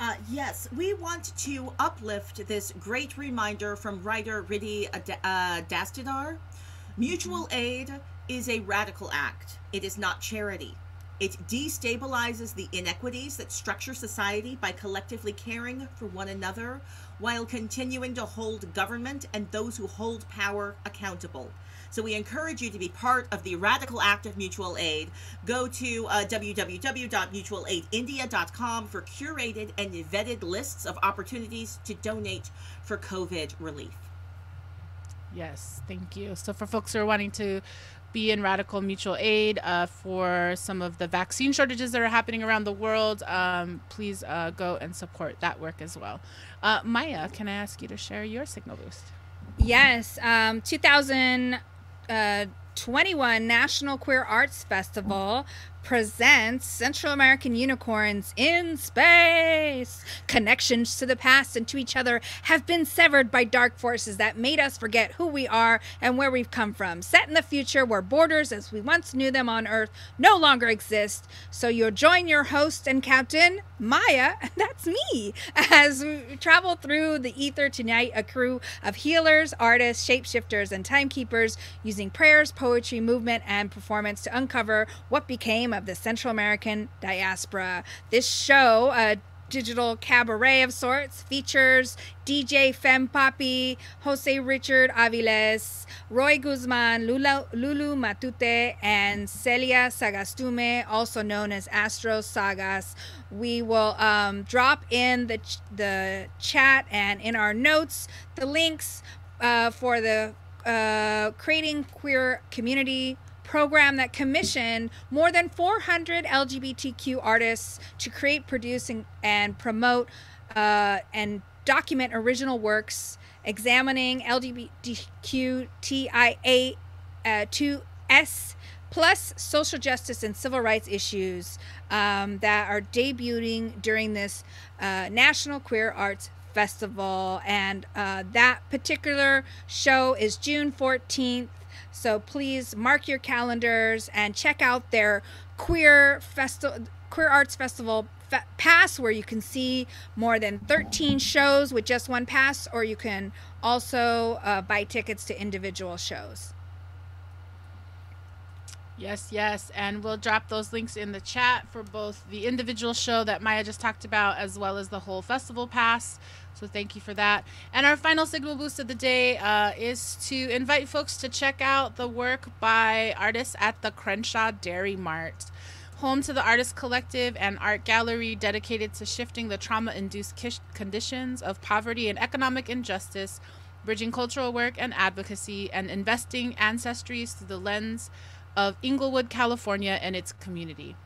Uh, yes, we want to uplift this great reminder from writer Riddhi uh, Dastidar. Mutual aid is a radical act. It is not charity. It destabilizes the inequities that structure society by collectively caring for one another while continuing to hold government and those who hold power accountable. So we encourage you to be part of the radical act of mutual aid. Go to uh, www.mutualaidindia.com for curated and vetted lists of opportunities to donate for COVID relief. Yes, thank you. So, for folks who are wanting to be in radical mutual aid uh, for some of the vaccine shortages that are happening around the world, um, please uh, go and support that work as well. Uh, Maya, can I ask you to share your signal boost? Yes, um, Uh, 2021 National Queer Arts Festival presents Central American Unicorns in Space. Connections to the past and to each other have been severed by dark forces that made us forget who we are and where we've come from. Set in the future where borders as we once knew them on Earth no longer exist. So you'll join your host and captain, Maya, that's me, as we travel through the ether tonight, a crew of healers, artists, shapeshifters, and timekeepers using prayers, poetry, movement, and performance to uncover what became of the Central American diaspora. This show, a digital cabaret of sorts, features DJ Fem Papi, Jose Richard Aviles, Roy Guzman, Lula, Lulu Matute, and Celia Sagastume, also known as Astro Sagas. We will um, drop in the, ch- the chat and in our notes the links uh, for the uh, Creating Queer Community program that commissioned more than 400 LGBTQ artists to create, produce, and, and promote uh, and document original works examining LGBTQTIA uh, 2S plus social justice and civil rights issues um, that are debuting during this uh, National Queer Arts Festival. And uh, that particular show is June 14th. So please mark your calendars and check out their queer festival, queer arts festival fa- pass, where you can see more than 13 shows with just one pass, or you can also uh, buy tickets to individual shows. Yes, yes. And we'll drop those links in the chat for both the individual show that Maya just talked about as well as the whole festival pass. So thank you for that. And our final signal boost of the day uh, is to invite folks to check out the work by artists at the Crenshaw Dairy Mart. Home to the Artist Collective and Art Gallery dedicated to shifting the trauma induced kish- conditions of poverty and economic injustice, bridging cultural work and advocacy, and investing ancestries through the lens of Inglewood, California, and its community.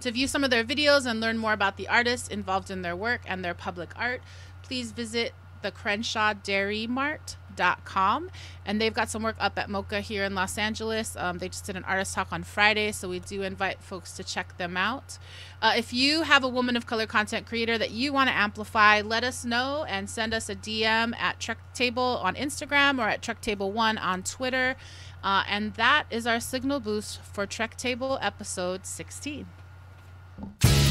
To view some of their videos and learn more about the artists involved in their work and their public art, please visit the CrenshawDairyMart.com. And they've got some work up at MOCA here in Los Angeles. Um, they just did an artist talk on Friday, so we do invite folks to check them out. Uh, if you have a woman of color content creator that you want to amplify, let us know and send us a DM at Trek Table on Instagram or at Trek Table One on Twitter. Uh, and that is our signal boost for Trek Table episode 16. Thank you.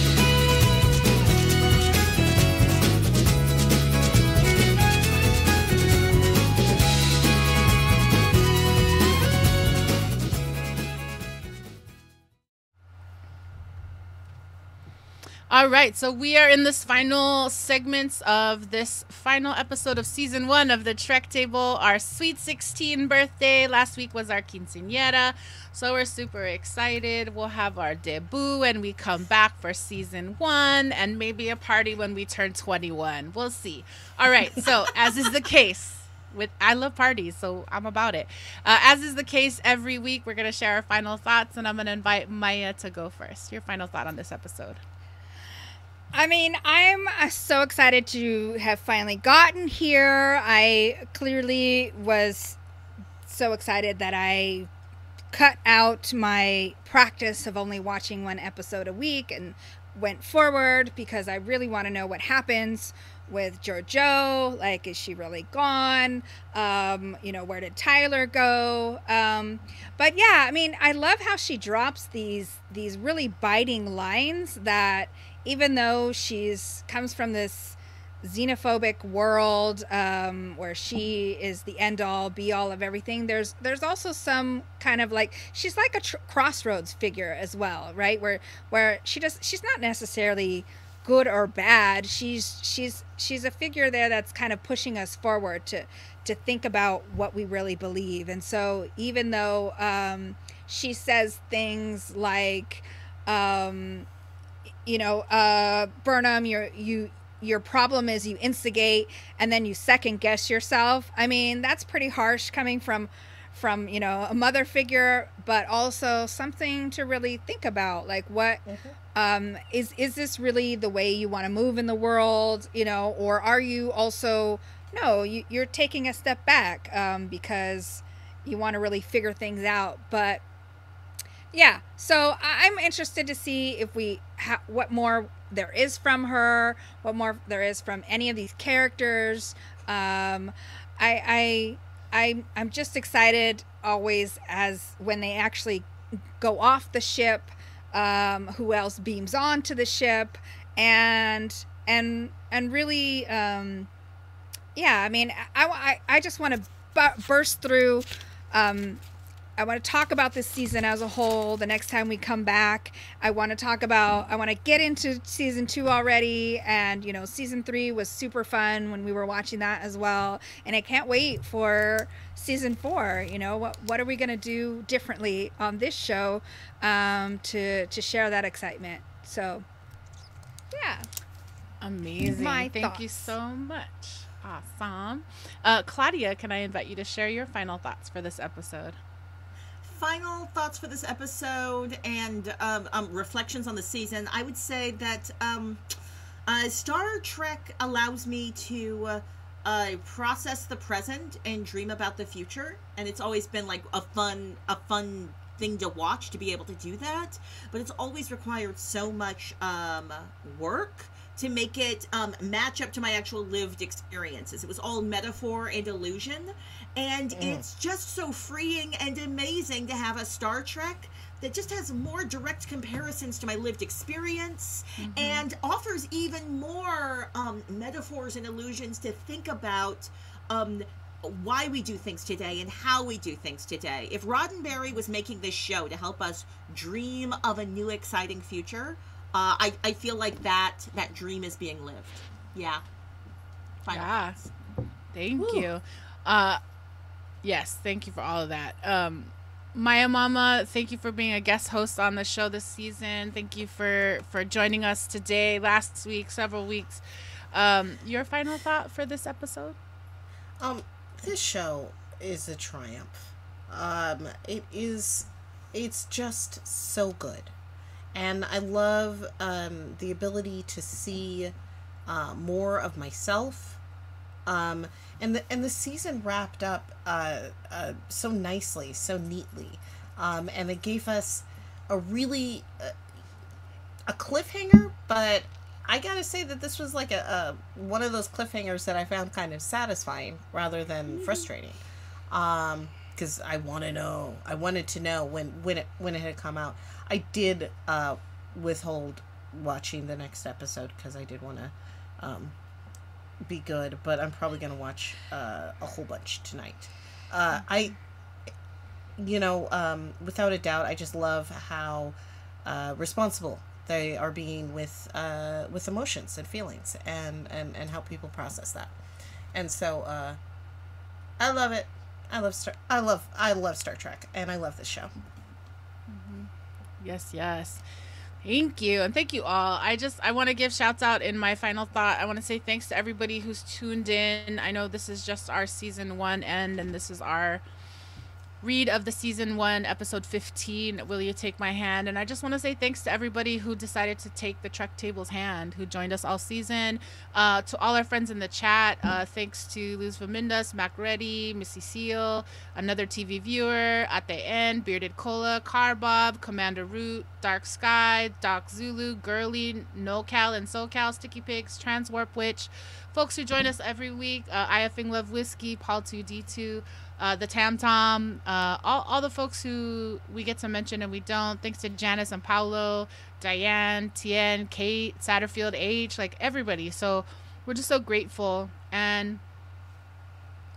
All right, so we are in this final segments of this final episode of season one of the Trek Table, our Sweet 16 birthday. Last week was our quinceanera, so we're super excited. We'll have our debut and we come back for season one and maybe a party when we turn 21. We'll see. All right, so as is the case, with I love parties, so I'm about it. Uh, as is the case every week, we're gonna share our final thoughts, and I'm gonna invite Maya to go first. Your final thought on this episode. I mean, I'm uh, so excited to have finally gotten here. I clearly was so excited that I cut out my practice of only watching one episode a week and went forward because I really want to know what happens with Georgiou. Like, is she really gone? Um, you know, where did Tyler go? Um, but yeah, I mean, I love how she drops these these really biting lines that even though she's comes from this xenophobic world um, where she is the end all be all of everything there's there's also some kind of like she's like a tr- crossroads figure as well right? Where where she just she's not necessarily good or bad. She's she's she's a figure there that's kind of pushing us forward to to think about what we really believe. And so even though um, she says things like um, you know, uh, Burnham, you're, you, your problem is you instigate and then you second guess yourself. I mean, that's pretty harsh coming from, from you know, a mother figure, but also something to really think about. Like, what um, is is this really the way you want to move in the world? You know, or are you also no, you, you're taking a step back um, because you want to really figure things out, but yeah so i'm interested to see if we ha- what more there is from her what more there is from any of these characters um i i I, I'm just excited always as when they actually go off the ship, um, who else beams onto the ship, and and and really, um, yeah. I mean, I I, I just want to bu- burst through. Um, I want to talk about this season as a whole. The next time we come back, I want to talk about. I want to get into season two already, and you know, season three was super fun when we were watching that as well. And I can't wait for season four. You know, what what are we gonna do differently on this show um, to to share that excitement? So, yeah. Amazing. My Thank you so much. Awesome. Uh, Claudia, can I invite you to share your final thoughts for this episode? Final thoughts for this episode and um, um, reflections on the season, I would say that um, uh, Star Trek allows me to uh, uh, process the present and dream about the future, and it's always been like a fun, a fun thing to watch to be able to do that. But it's always required so much um, work to make it um, match up to my actual lived experiences. It was all metaphor and illusion. And it's just so freeing and amazing to have a Star Trek that just has more direct comparisons to my lived experience and offers even more um, metaphors and illusions to think about um, why we do things today and how we do things today. If Roddenberry was making this show to help us dream of a new exciting future, uh, I, I feel like that that dream is being lived. Yeah. Final Yeah. thoughts. Thank Woo. you. Uh yes, thank you for all of that. Um Maya Mama, thank you for being a guest host on the show this season. Thank you for for joining us today, last week, several weeks. Um your final thought for this episode? Um, this show is a triumph. Um, it is, it's just so good, and I love um the ability to see uh, more of myself. Um, and the and the season wrapped up uh, uh so nicely, so neatly, um, and it gave us a really uh, a cliffhanger, but I gotta say that this was like a, a one of those cliffhangers that I found kind of satisfying rather than frustrating. Um, because I want to know. I wanted to know when when it when it had come out. I did uh withhold watching the next episode because I did want to um be good, but I'm probably gonna watch uh, a whole bunch tonight. Uh, I, you know, um, without a doubt, I just love how uh, responsible they are being with uh, with emotions and feelings and, and and how people process that. And so, uh, I love it. I love Star. I love I love Star Trek, and I love this show. Yes, yes. Thank you. And thank you all. I just I want to give shouts out in my final thought. I want to say thanks to everybody who's tuned in. I know this is just our season 1 end and this is our read of the season 1 episode 15 Will You Take My Hand? And I just want to say thanks to everybody who decided to take the Trek Table's hand, who joined us all season. Uh, to all our friends in the chat, uh, thanks to Luz Vamindas, Mac Reddy, Missy Seal, another TV viewer, at the end, Bearded Cola, Car Bob, Commander Root, Dark Sky, Doc Zulu, Girly, NoCal and SoCal, Sticky Pigs, Transwarp Witch, folks who join us every week, uh, I Effing Love Whiskey, Paul 2D2, uh, the Tam Tom, uh, all, all the folks who we get to mention and we don't. Thanks to Janice and Paulo, Diane, Tien, Kate, Satterfield, H, like everybody. So we're just so grateful. And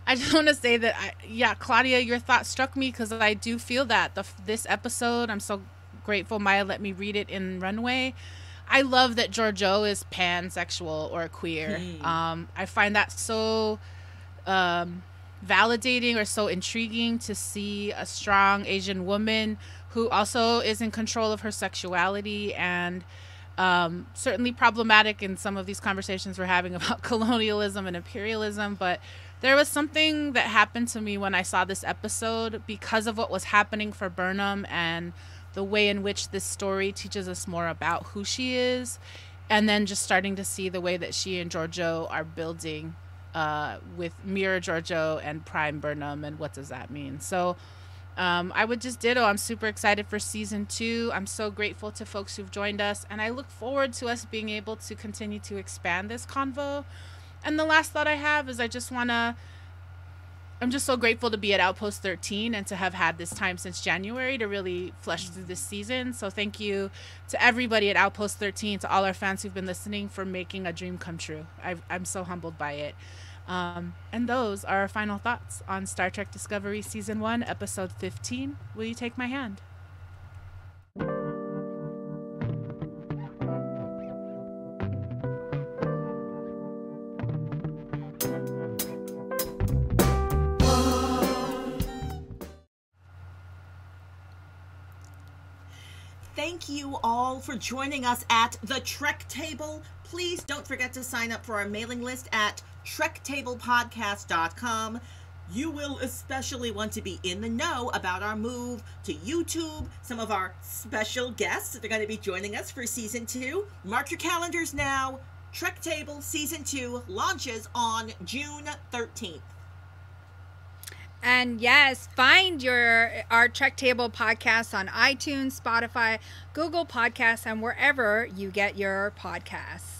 I just want to say that, I, yeah, Claudia, your thought struck me because I do feel that the this episode. I'm so grateful Maya let me read it in Runway. I love that Georgiou is pansexual or queer. Um, I find that so um, validating or so intriguing to see a strong Asian woman who also is in control of her sexuality and um, certainly problematic in some of these conversations we're having about colonialism and imperialism. But there was something that happened to me when I saw this episode because of what was happening for Burnham and the way in which this story teaches us more about who she is. And then just starting to see the way that she and Georgiou are building uh, with Mira Georgiou and Prime Burnham, and what does that mean? So, um, I would just ditto. I'm super excited for season two. I'm so grateful to folks who've joined us, and I look forward to us being able to continue to expand this convo. And the last thought I have is I just want to. I'm just so grateful to be at Outpost 13 and to have had this time since January to really flesh through this season. So thank you to everybody at Outpost 13, to all our fans who've been listening for making a dream come true. i I'm so humbled by it. Um, and those are our final thoughts on Star Trek Discovery Season 1, Episode 15 Will You Take My Hand? Thank you all for joining us at the Trek Table. Please don't forget to sign up for our mailing list at trektablepodcast.com. You will especially want to be in the know about our move to YouTube, some of our special guests that are going to be joining us for season two. Mark your calendars now. Trek Table season two launches on June 13th. And yes, find your our Trek Table podcast on iTunes, Spotify, Google Podcasts, and wherever you get your podcasts.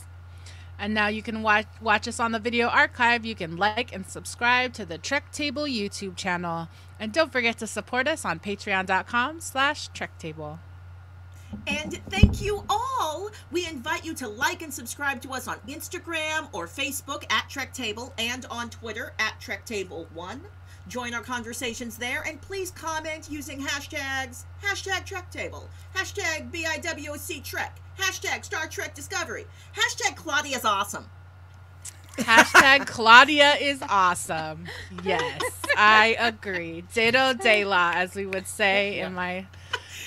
And now you can watch watch us on the video archive. You can like and subscribe to the Trek Table YouTube channel. And don't forget to support us on patreon.com slash Trek Table. And thank you all. We invite you to like and subscribe to us on Instagram or Facebook at Trek Table and on Twitter at Trek Table One. Join our conversations there and please comment using hashtags hashtag Trek Table, hashtag BIWOC Trek, hashtag Star Trek Discovery, hashtag Claudia's awesome. Hashtag Claudia is awesome. Yes, I agree. Ditto de la, as we would say in my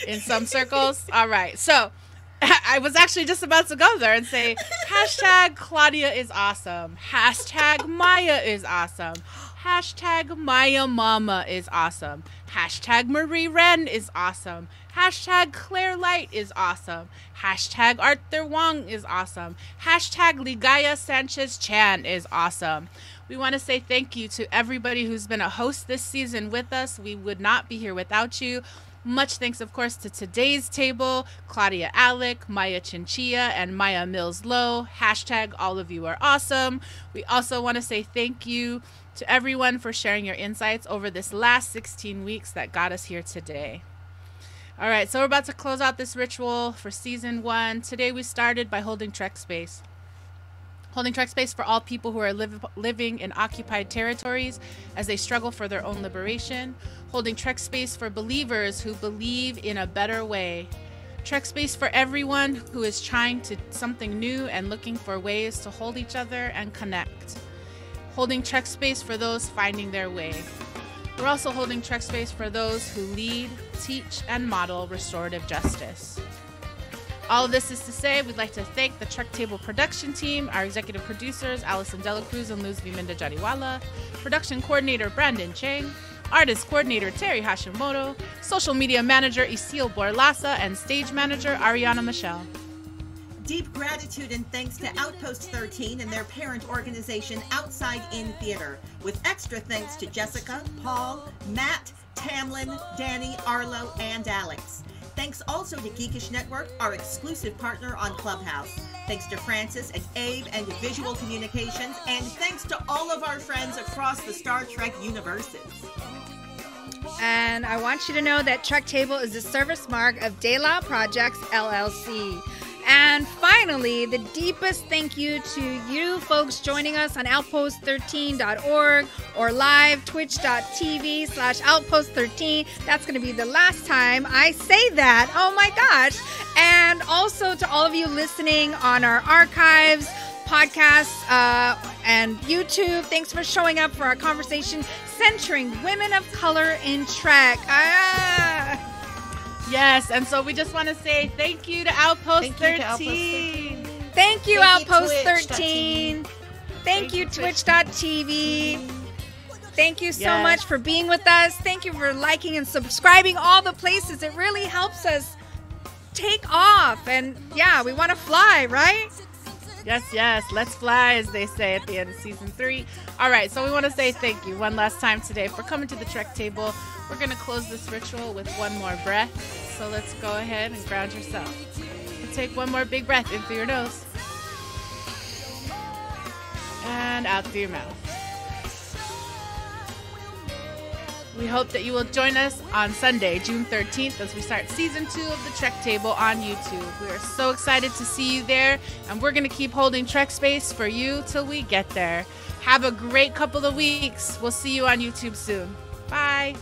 in some circles. All right. So I was actually just about to go there and say hashtag Claudia is awesome. Hashtag Maya is awesome. Hashtag Maya Mama is awesome. Hashtag Marie Wren is awesome. Hashtag Claire Light is awesome. Hashtag Arthur Wong is awesome. Hashtag Ligaya Sanchez Chan is awesome. We want to say thank you to everybody who's been a host this season with us. We would not be here without you. Much thanks, of course, to today's table Claudia Alec, Maya Chinchilla, and Maya Mills Lowe. Hashtag all of you are awesome. We also want to say thank you to everyone for sharing your insights over this last 16 weeks that got us here today. All right, so we're about to close out this ritual for season one. Today we started by holding Trek space. Holding Trek space for all people who are living in occupied territories as they struggle for their own liberation. Holding Trek space for believers who believe in a better way. Trek space for everyone who is trying to something new and looking for ways to hold each other and connect. Holding Trek space for those finding their way. We're also holding Trek space for those who lead, teach, and model restorative justice. All of this is to say, we'd like to thank the Trek Table production team, our executive producers, Allison Delacruz and Luz Minda Jariwala, production coordinator, Brandon Chang, artist coordinator, Terry Hashimoto, social media manager, Isil Borlasa, and stage manager, Ariana Michelle. Deep gratitude and thanks to Outpost 13 and their parent organization Outside In Theater, with extra thanks to Jessica, Paul, Matt, Tamlin, Danny, Arlo, and Alex. Thanks also to Geekish Network, our exclusive partner on Clubhouse. Thanks to Francis and Abe and Visual Communications, and thanks to all of our friends across the Star Trek universes. And I want you to know that Trek Table is a service mark of De La Projects LLC. And finally, the deepest thank you to you folks joining us on outpost13.org or live twitch.tv slash outpost13. That's going to be the last time I say that. Oh my gosh. And also to all of you listening on our archives, podcasts, uh, and YouTube. Thanks for showing up for our conversation centering women of color in Trek. Ah. Yes, and so we just want to say thank you to Outpost Thank you to 13. Outpost 13. Thank you, Thank Outpost Twitch. 13. Thank you, Twitch. Twitch.tv. Thank you so Yes. much for being with us. Thank you for liking and subscribing all the places. It really helps us take off. And yeah, we want to fly, right? Yes, yes. Let's fly, as they say at the end of season three. All right, so we want to say thank you one last time today for coming to the Trek table. We're going to close this ritual with one more breath. So let's go ahead and ground yourself. And take one more big breath in through your nose and out through your mouth. We hope that you will join us on Sunday, June 13th, as we start season two of the Trek Table on YouTube. We are so excited to see you there, and we're going to keep holding Trek space for you till we get there. Have a great couple of weeks. We'll see you on YouTube soon. Bye.